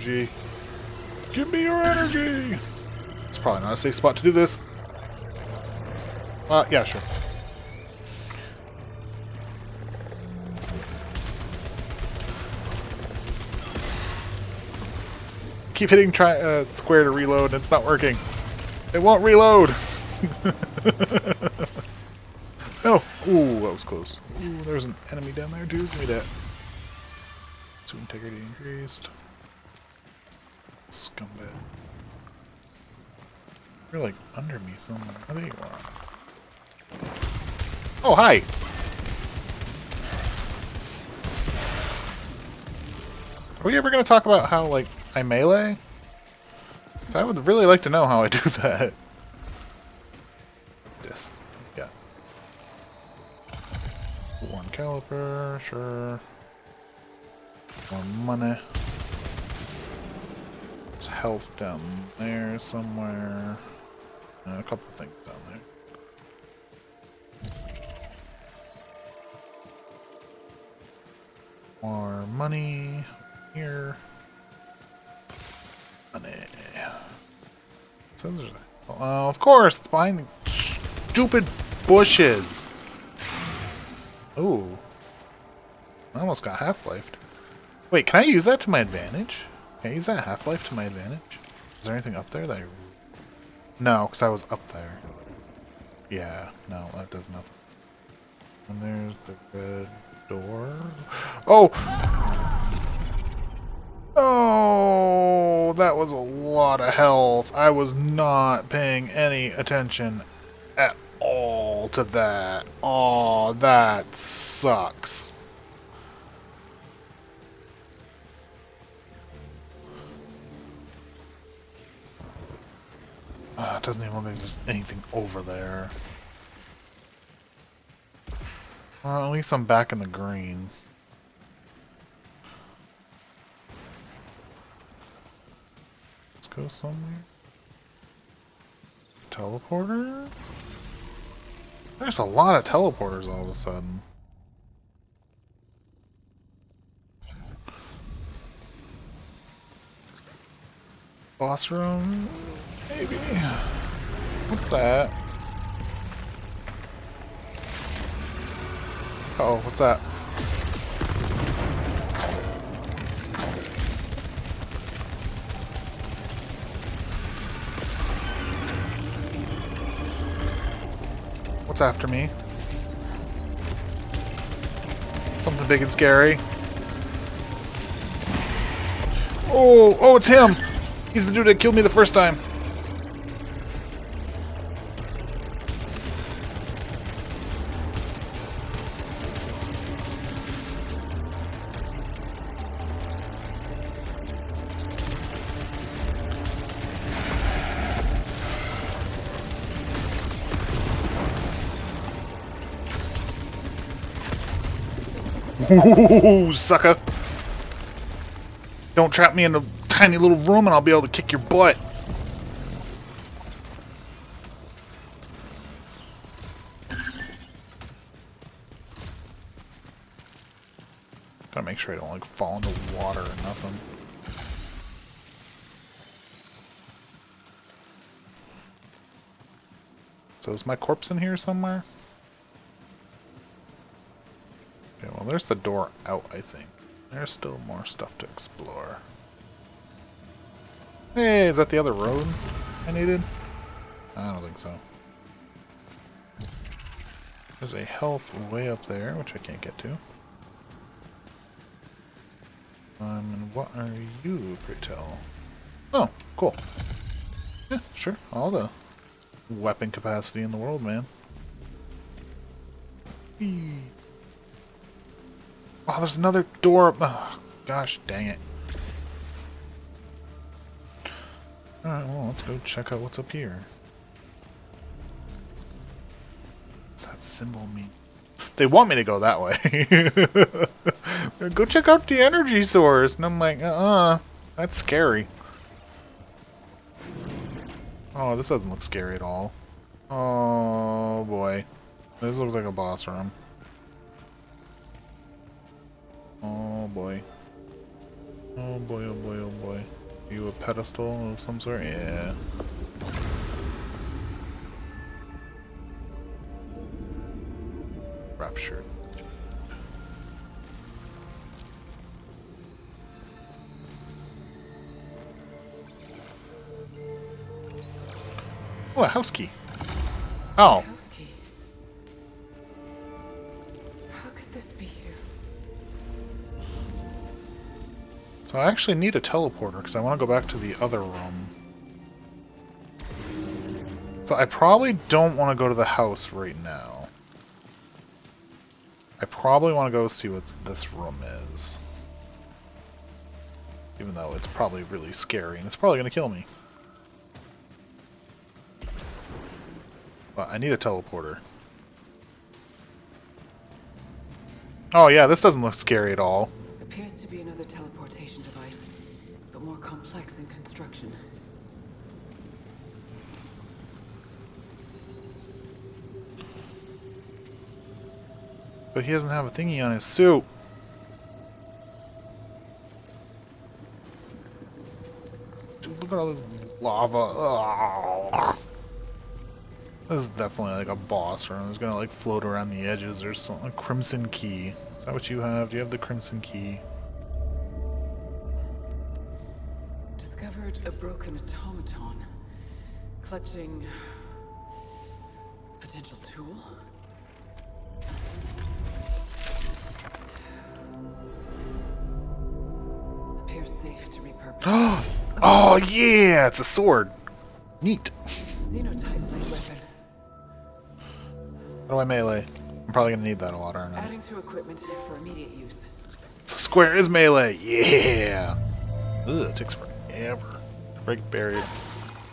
Energy. Give me your energy! It's probably not a safe spot to do this. Uh, yeah, sure. Keep hitting try uh, square to reload, and it's not working. It won't reload! oh! Ooh, that was close. Ooh, there's an enemy down there, dude. Give me that. So integrity increased. Scumbag. You're like under me somewhere. Oh, there you are. Oh, hi! Are we ever going to talk about how, like, I melee? I would really like to know how I do that. This. Yeah. One caliper, sure. More money. Health down there somewhere. Uh, a couple things down there. More money here. Money. So there's a, uh, of course, it's behind the stupid bushes. Ooh. I almost got half-lifed. Wait, can I use that to my advantage? Can I use that half-life to my advantage? Is there anything up there that I... No, because I was up there. Yeah, no, that does nothing. And there's the red door. Oh! Oh, that was a lot of health. I was not paying any attention at all to that. Oh, that sucks. Uh, it doesn't even look like there's anything over there. Well, at least I'm back in the green. Let's go somewhere. Teleporter? There's a lot of teleporters all of a sudden. Boss room? Maybe. What's that? Uh oh, what's that? What's after me? Something big and scary. Oh, oh, it's him! He's the dude that killed me the first time. Ooh, sucker. Don't trap me in a tiny little room and I'll be able to kick your butt. Gotta make sure I don't like fall into water or nothing. So is my corpse in here somewhere? There's the door out, I think. There's still more stuff to explore. Hey, is that the other road I needed? I don't think so. There's a health way up there, which I can't get to. Um, and what are you, pray? Oh, cool. Yeah, sure. All the weapon capacity in the world, man. Whee. Oh, there's another door. Oh, gosh, dang it. Alright, well, let's go check out what's up here. What's that symbol mean? They want me to go that way. go check out the energy source. And I'm like, uh-uh. That's scary. Oh, this doesn't look scary at all. Oh, boy. This looks like a boss room. Boy. Oh, boy, oh, boy, oh, boy. Are you a pedestal of some sort? Yeah. Raptured. Oh, a house key. Oh. So I actually need a teleporter because I want to go back to the other room. So I probably don't want to go to the house right now. I probably want to go see what this room is. Even though it's probably really scary and it's probably going to kill me. But I need a teleporter. Oh yeah, this doesn't look scary at all. Appears to be another teleportation device, but more complex in construction. But he doesn't have a thingy on his suit. Dude, look at all this lava. Ugh. This is definitely like a boss room. It's gonna like float around the edges or something. A crimson key. Is that what you have? Do you have the crimson key? Discovered a broken automaton. Clutching... Potential tool? Appears safe to repurpose. oh yeah, it's a sword. Neat. Xenotech. How do I melee? I'm probably gonna need that a lot, aren't I? Adding to equipment for immediate use. So square is melee. Yeah. Ugh, it takes forever break barrier.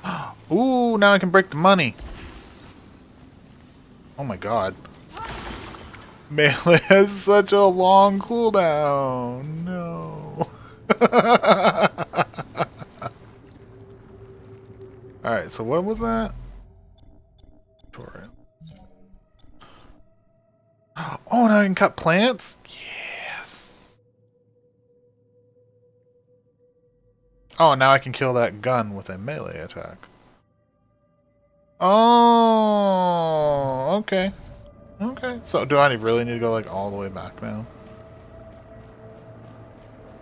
Ooh, now I can break the money. Oh my god. Melee has such a long cooldown. No. Alright, so what was that? Oh, now I can cut plants? Yes. Oh, now I can kill that gun with a melee attack. Oh, okay. Okay. So do I really need to go like all the way back now?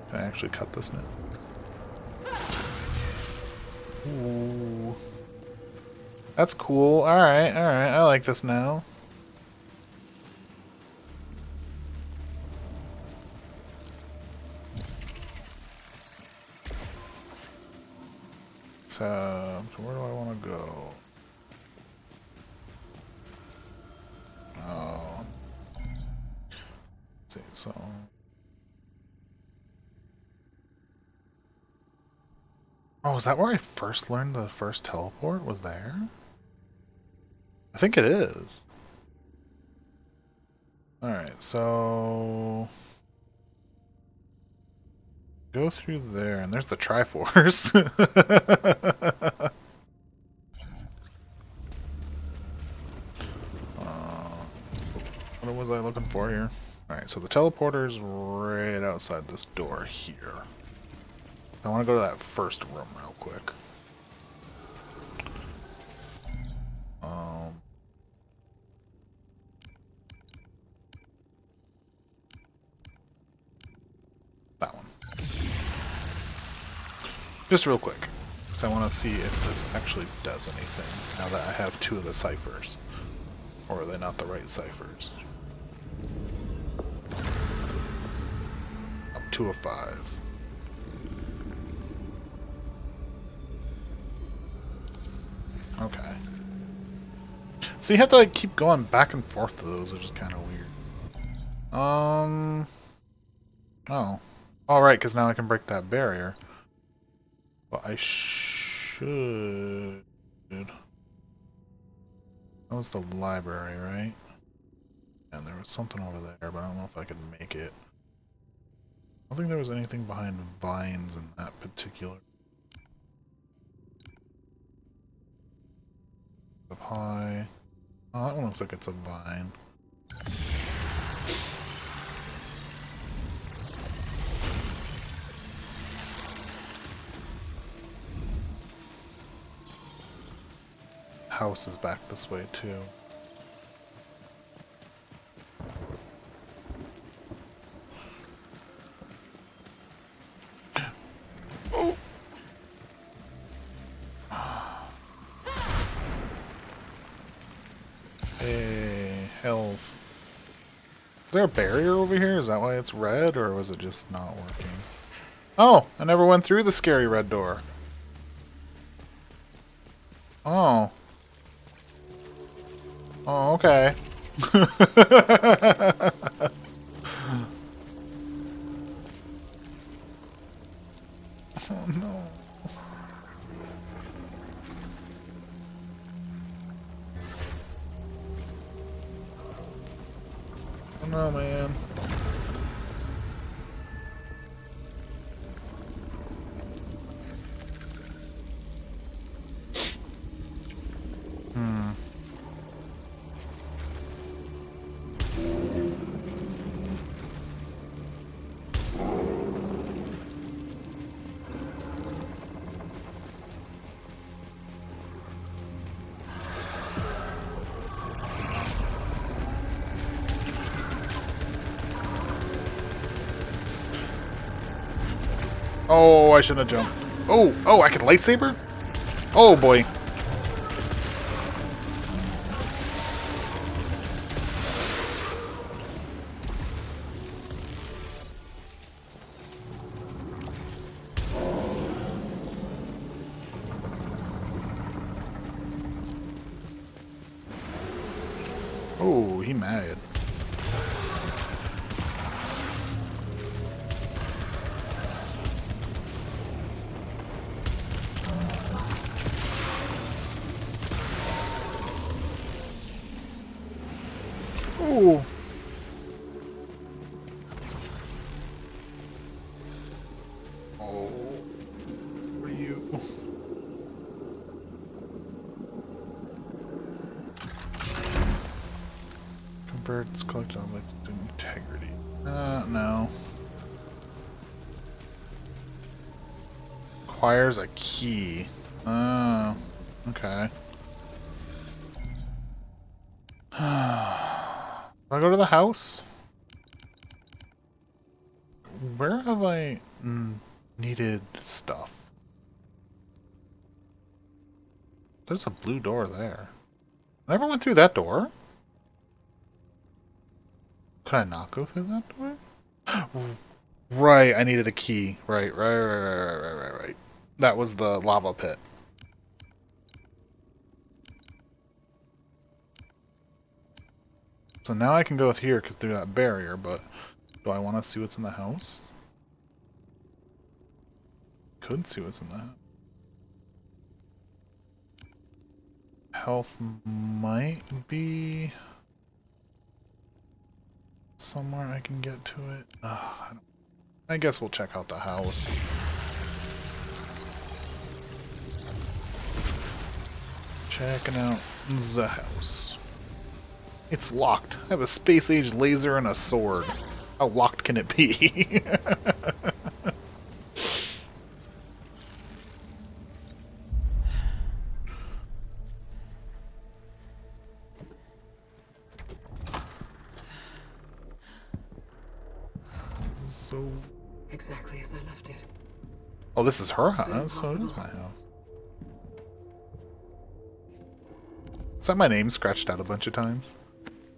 Can I actually cut this now? Ooh. That's cool. Alright, alright. I like this now. So, so where do I want to go? Oh. See, so... Oh, is that where I first learned the first teleport? Was there? I think it is. Alright, so... Go through there, and there's the Triforce. uh, what was I looking for here? Alright, so the teleporter's right outside this door here. I want to go to that first room real quick. Um, Just real quick. Because I want to see if this actually does anything now that I have two of the ciphers. Or are they not the right ciphers? Up to a five. Okay. So you have to like keep going back and forth to those, which is kind of weird. Um. Oh. All right, because now I can break that barrier. But I should. That was the library, right? And there was something over there, but I don't know if I could make it. I don't think there was anything behind vines in that particular. Up high. Oh, that one looks like it's a vine. House is back this way too. Oh. Hey, health. Is there a barrier over here? Is that why it's red, or was it just not working? Oh, I never went through the scary red door. Okay. I shouldn't have jumped. Oh, oh, I can lightsaber? Oh boy. Acquires a key. Oh, okay. I go to the house? Where have I mm, needed stuff? There's a blue door there. I never went through that door. Could I not go through that door? right, I needed a key. Right, right, right, right, right, right, right, right. That was the lava pit. So now I can go here cause through that barrier, but do I want to see what's in the house? Could see what's in house. Health might be somewhere I can get to it. Ugh, I, I guess we'll check out the house. Checking out the house. It's locked. I have a space age laser and a sword. How locked can it be? This is so Exactly as I left it. Oh, this is her house, so it is my house. Is that my name scratched out a bunch of times?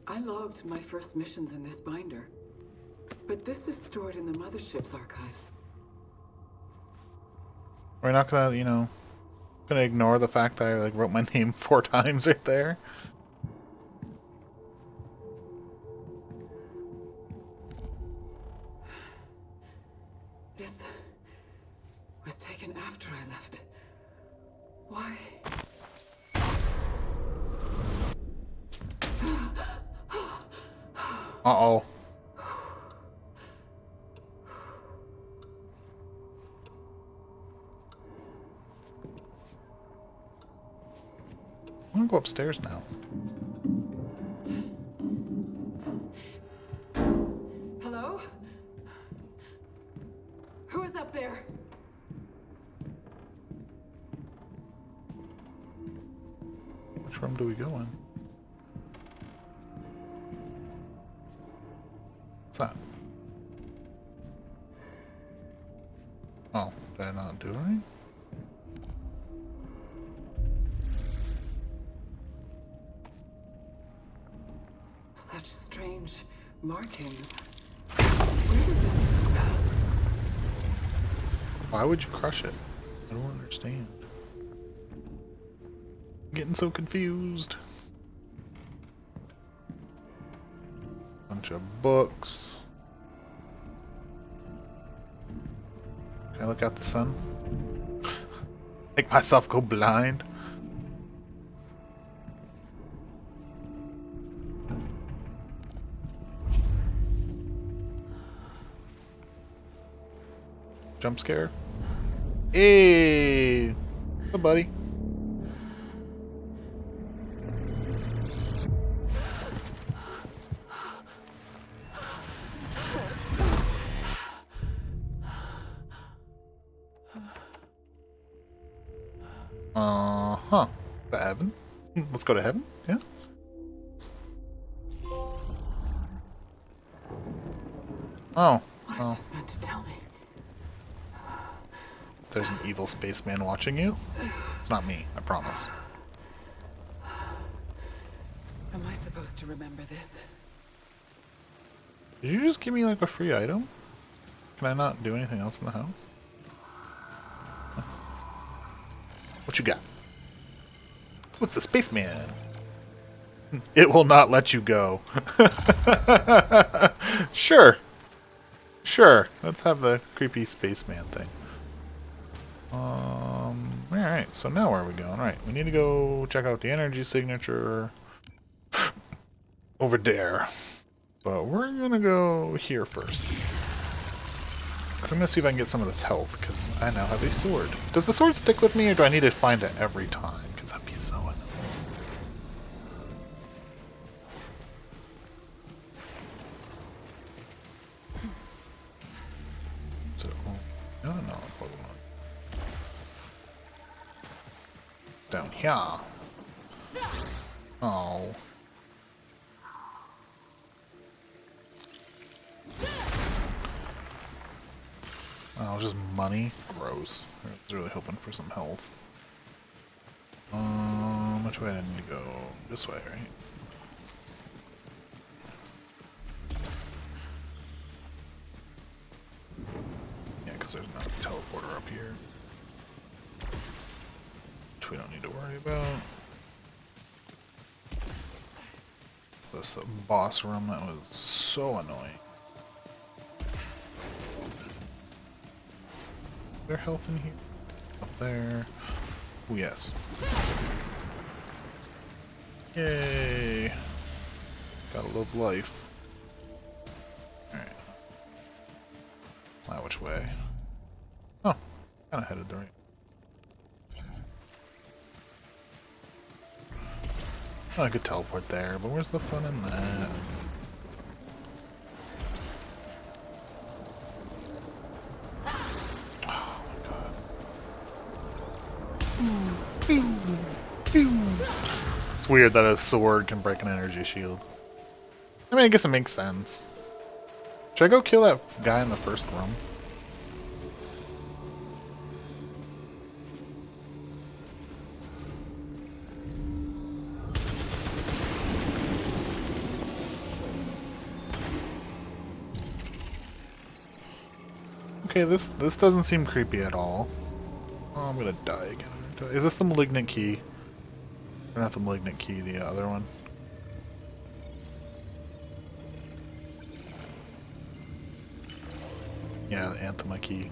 I logged my first missions in this binder. But this is stored in the mothership's archives. We're not gonna, you know, gonna ignore the fact that I like wrote my name four times right there. Uh-oh. I'm gonna go upstairs now. Would you crush it? I don't understand. I'm getting so confused. Bunch of books. Can I look out the sun? Make myself go blind. Jump scare. Hey, hey buddy. Uh huh. To heaven. Let's go to heaven. Yeah. Oh. Oh. is this meant to tell me? There's an evil spaceman watching you. It's not me, I promise. Am I supposed to remember this? Did you just give me like a free item? Can I not do anything else in the house? Huh. What you got? What's the spaceman? It will not let you go. sure. Sure. Let's have the creepy spaceman thing. Um, alright, so now where are we going? Alright, we need to go check out the energy signature over there. But we're gonna go here first. So I'm gonna see if I can get some of this health, because I now have a sword. Does the sword stick with me, or do I need to find it every time? Here. Oh. Oh, just money? Gross. I was really hoping for some health. Um, which way I need to go? This way, right? Yeah, because there's not a teleporter up here. We don't need to worry about. This boss room that was so annoying. Is there health in here? Up there. Oh, yes. Yay! Gotta love life. Alright. Now which way? Oh, kinda headed the right. Oh, I could teleport there, but where's the fun in that? Oh my god. It's weird that a sword can break an energy shield. I mean, I guess it makes sense. Should I go kill that guy in the first room? Okay, this this doesn't seem creepy at all. Oh, I'm gonna die again. Is this the malignant key? Or not the malignant key, the other one. Yeah, the Anthema key.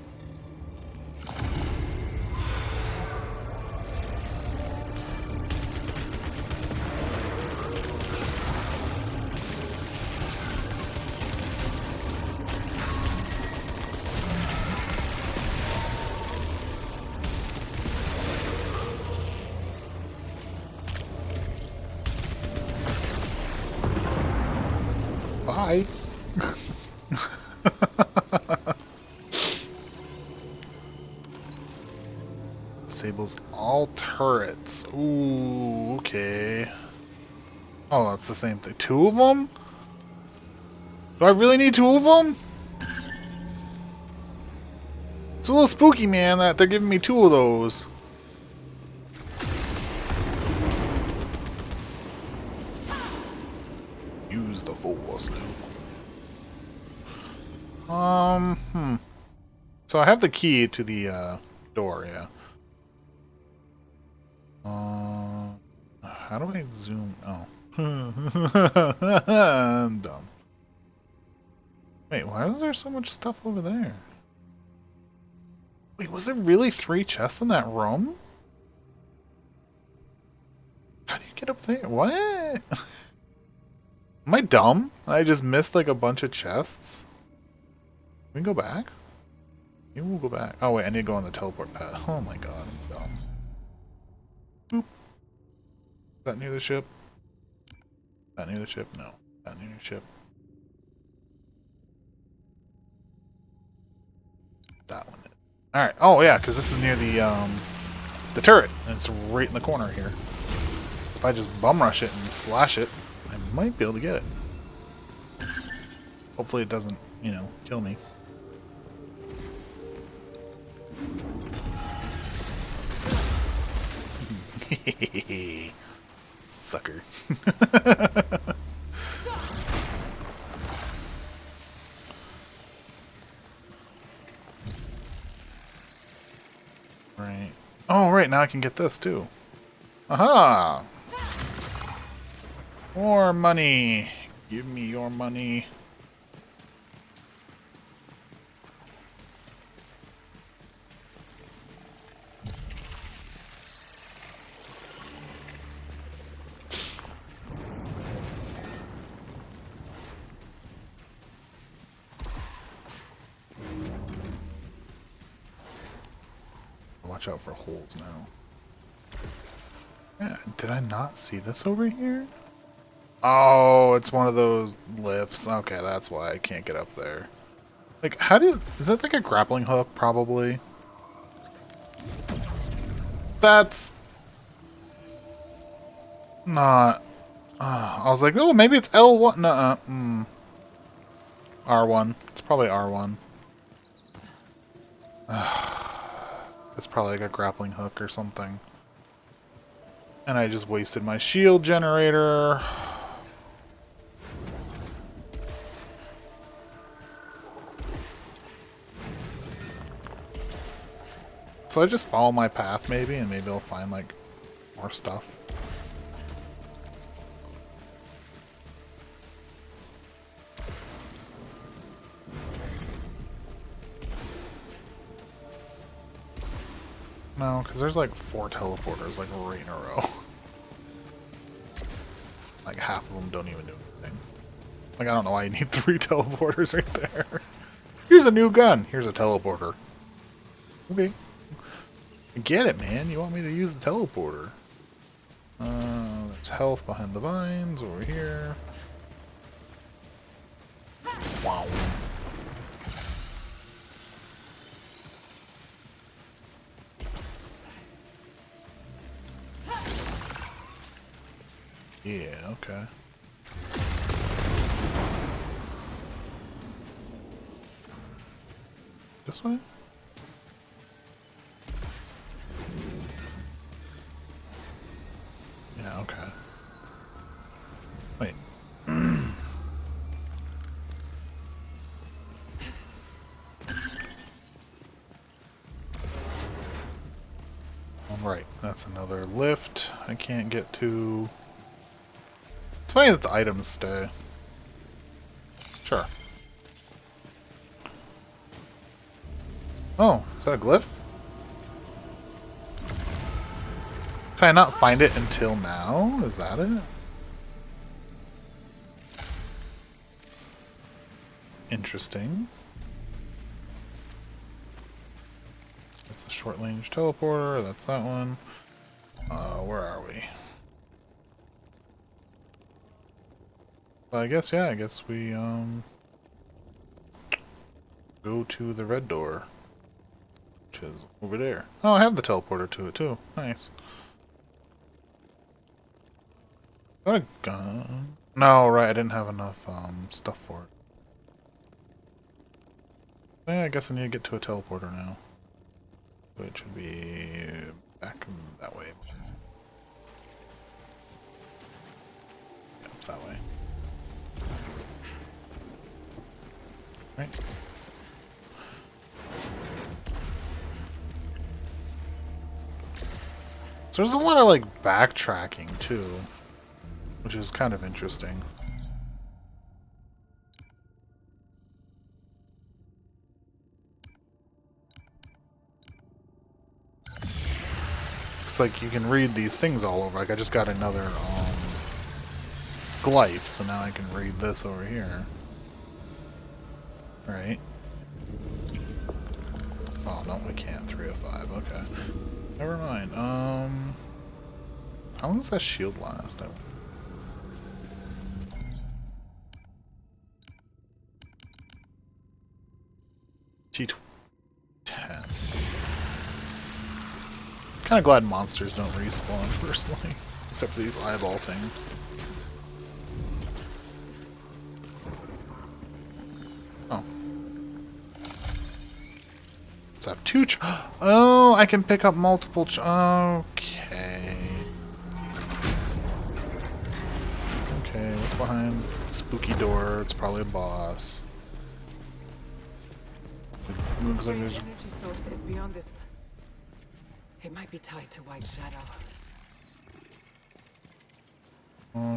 Bye. Disables all turrets. Ooh, okay. Oh, that's the same thing. Two of them? Do I really need two of them? It's a little spooky, man, that they're giving me two of those. So I have the key to the uh, door, yeah. Uh, how do I zoom? Oh. I'm dumb. Wait, why was there so much stuff over there? Wait, was there really three chests in that room? How do you get up there? What? Am I dumb? I just missed like a bunch of chests? Can we go back? Maybe we'll go back. Oh wait, I need to go on the teleport pad. Oh my god, I'm dumb. Boop. Is that near the ship? That near the ship? No. That near the ship. That one. Alright. Oh yeah, because this is near the um the turret. And it's right in the corner here. If I just bum rush it and slash it, I might be able to get it. Hopefully it doesn't, you know, kill me. Sucker. right. Oh, right, now I can get this too. Aha! More money! Give me your money. Watch out for holes now. Yeah, did I not see this over here? Oh, it's one of those lifts. Okay, that's why I can't get up there. Like, how do... you... Is that like a grappling hook, probably? That's... Not... Uh, I was like, oh, maybe it's L1. Nuh-uh. Mm. R1. It's probably R1. It's probably like a grappling hook or something. And I just wasted my shield generator. So I just follow my path maybe, and maybe I'll find like more stuff. No, because there's like four teleporters like right in a row. like half of them don't even do anything. Like I don't know why you need three teleporters right there. Here's a new gun. Here's a teleporter. Okay. Get it, man. You want me to use the teleporter. Uh, there's health behind the vines over here. Okay. This way? Yeah, okay. Wait. Alright, that's another lift. I can't get to... It's funny that the items stay. Sure. Oh, is that a glyph? Can I not find it until now? Is that it? Interesting. That's a short range teleporter, that's that one. Uh, where are we? I guess, yeah, I guess we, um, go to the red door, which is over there. Oh, I have the teleporter to it, too. Nice. That a gun? No, right, I didn't have enough, um, stuff for it. Yeah, I guess I need to get to a teleporter now. Which would be back that way. That way. Right. So there's a lot of like backtracking too, which is kind of interesting. It's like you can read these things all over. Like I just got another um, glyph, so now I can read this over here. Right. Oh, no, we can't. 305, okay. Never mind. Um, How long does that shield last? G10. Kinda glad monsters don't respawn, personally. Except for these eyeball things. I have two Oh, I can pick up multiple Okay. Okay, what's behind spooky door? It's probably a boss. It looks like there's... energy source is beyond this. It might be tied to White Shadow.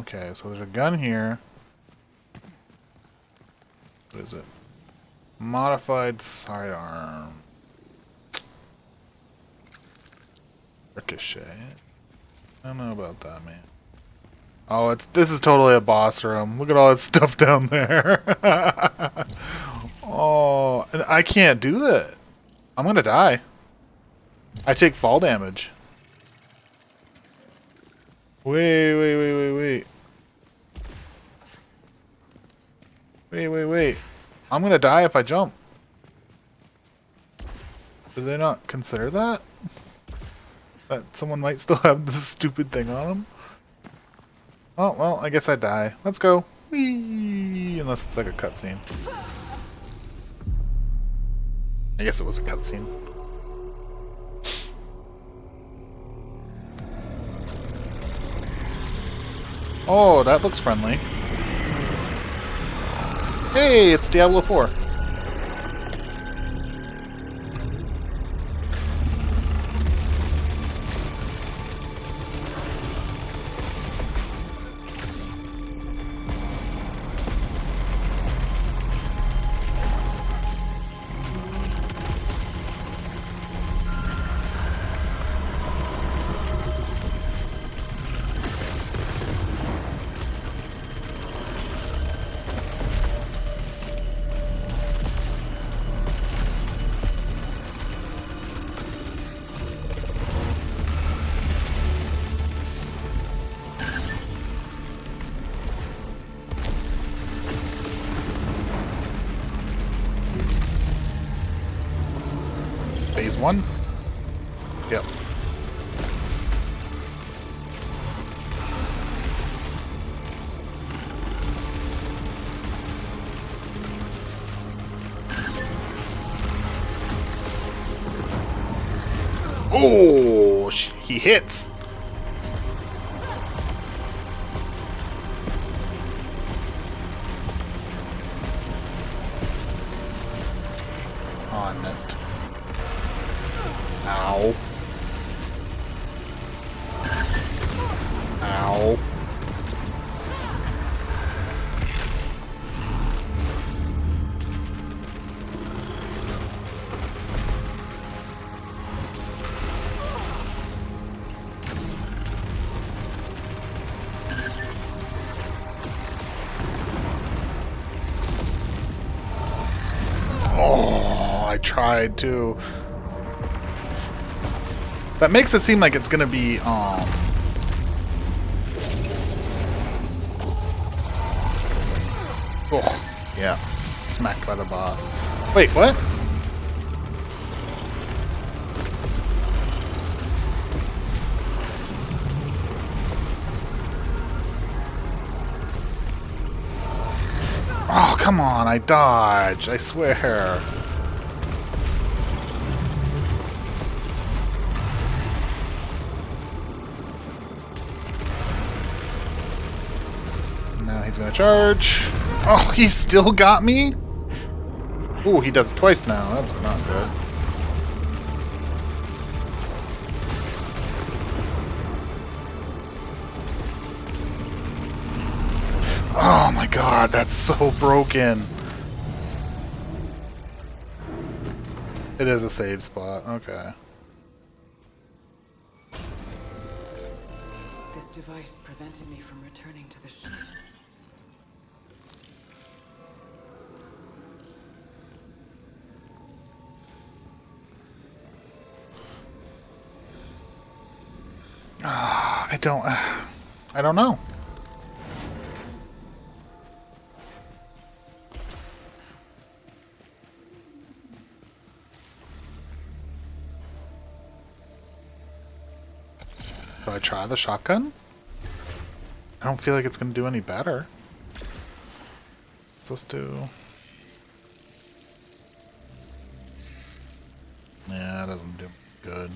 Okay, so there's a gun here. What is it? Modified sidearm. Ricochet. I don't know about that, man. Oh, it's this is totally a boss room. Look at all that stuff down there. oh, I can't do that. I'm gonna die. I take fall damage. Wait, wait, wait, wait, wait. Wait, wait, wait. I'm gonna die if I jump. Do they not consider that? That someone might still have this stupid thing on them. Oh, well, I guess I die. Let's go. Whee! Unless it's like a cutscene. I guess it was a cutscene. Oh, that looks friendly. Hey, it's Diablo 4. Hits. Tried. That makes it seem like it's gonna be, um... Oh, yeah. Smacked by the boss. Wait, what? Oh, come on, I dodge, I swear. Gonna charge. Oh, he still got me? Ooh, he does it twice now. That's not good. Oh my god, that's so broken. It is a save spot, okay. This device prevented me from returning to the ship. Don't... I don't know. Do I try the shotgun? I don't feel like it's going to do any better. Let's do... Yeah, it doesn't do good.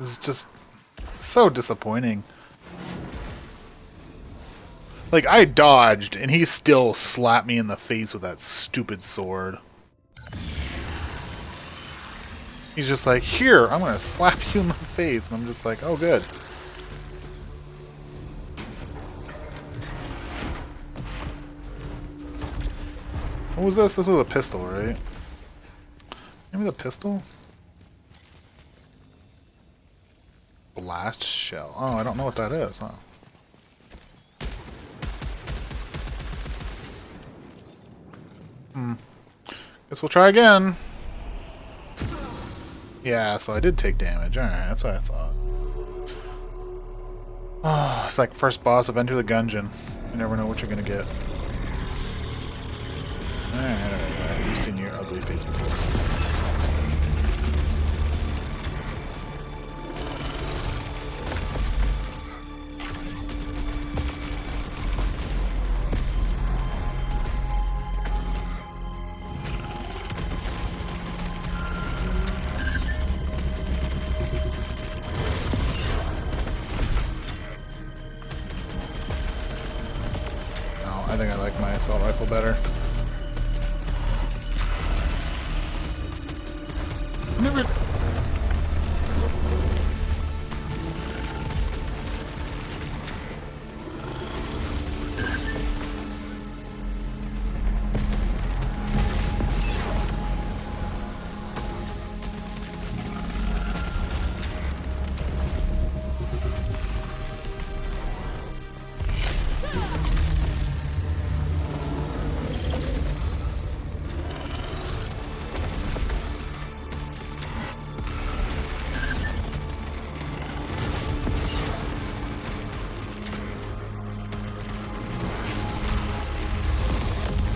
Is just so disappointing. Like, I dodged, and he still slapped me in the face with that stupid sword. He's just like, here, I'm gonna slap you in the face. And I'm just like, oh, good. What was this? This was a pistol, right? Maybe the pistol? Blast shell. Oh, I don't know what that is, huh? Hmm. Guess we'll try again. Yeah, so I did take damage. Alright, that's what I thought. Oh, it's like first boss of Enter the Gungeon. You never know what you're gonna get. Alright, alright, alright. You've seen your ugly face before.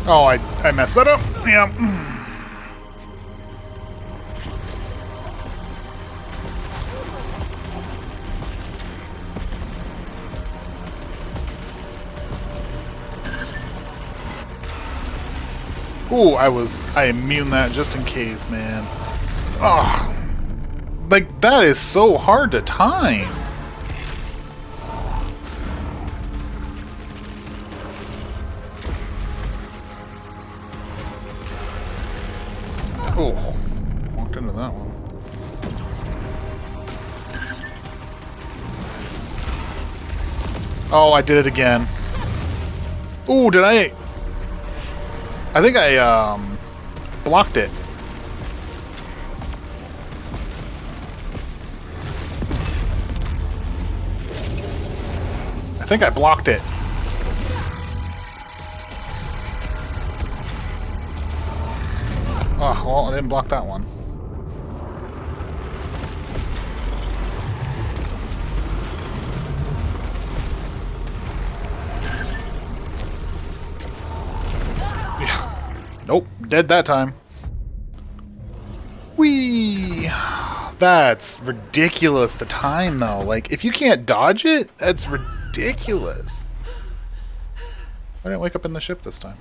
Oh, I, I messed that up. Yeah. Ooh, I was I immune that just in case, man. Oh, like that is so hard to time. Oh, I did it again. Ooh, did I? I think I um blocked it. I think I blocked it. Oh, well, I didn't block that one. Dead that time. Whee! That's ridiculous, the time, though. Like, if you can't dodge it, that's ridiculous. I didn't wake up in the ship this time.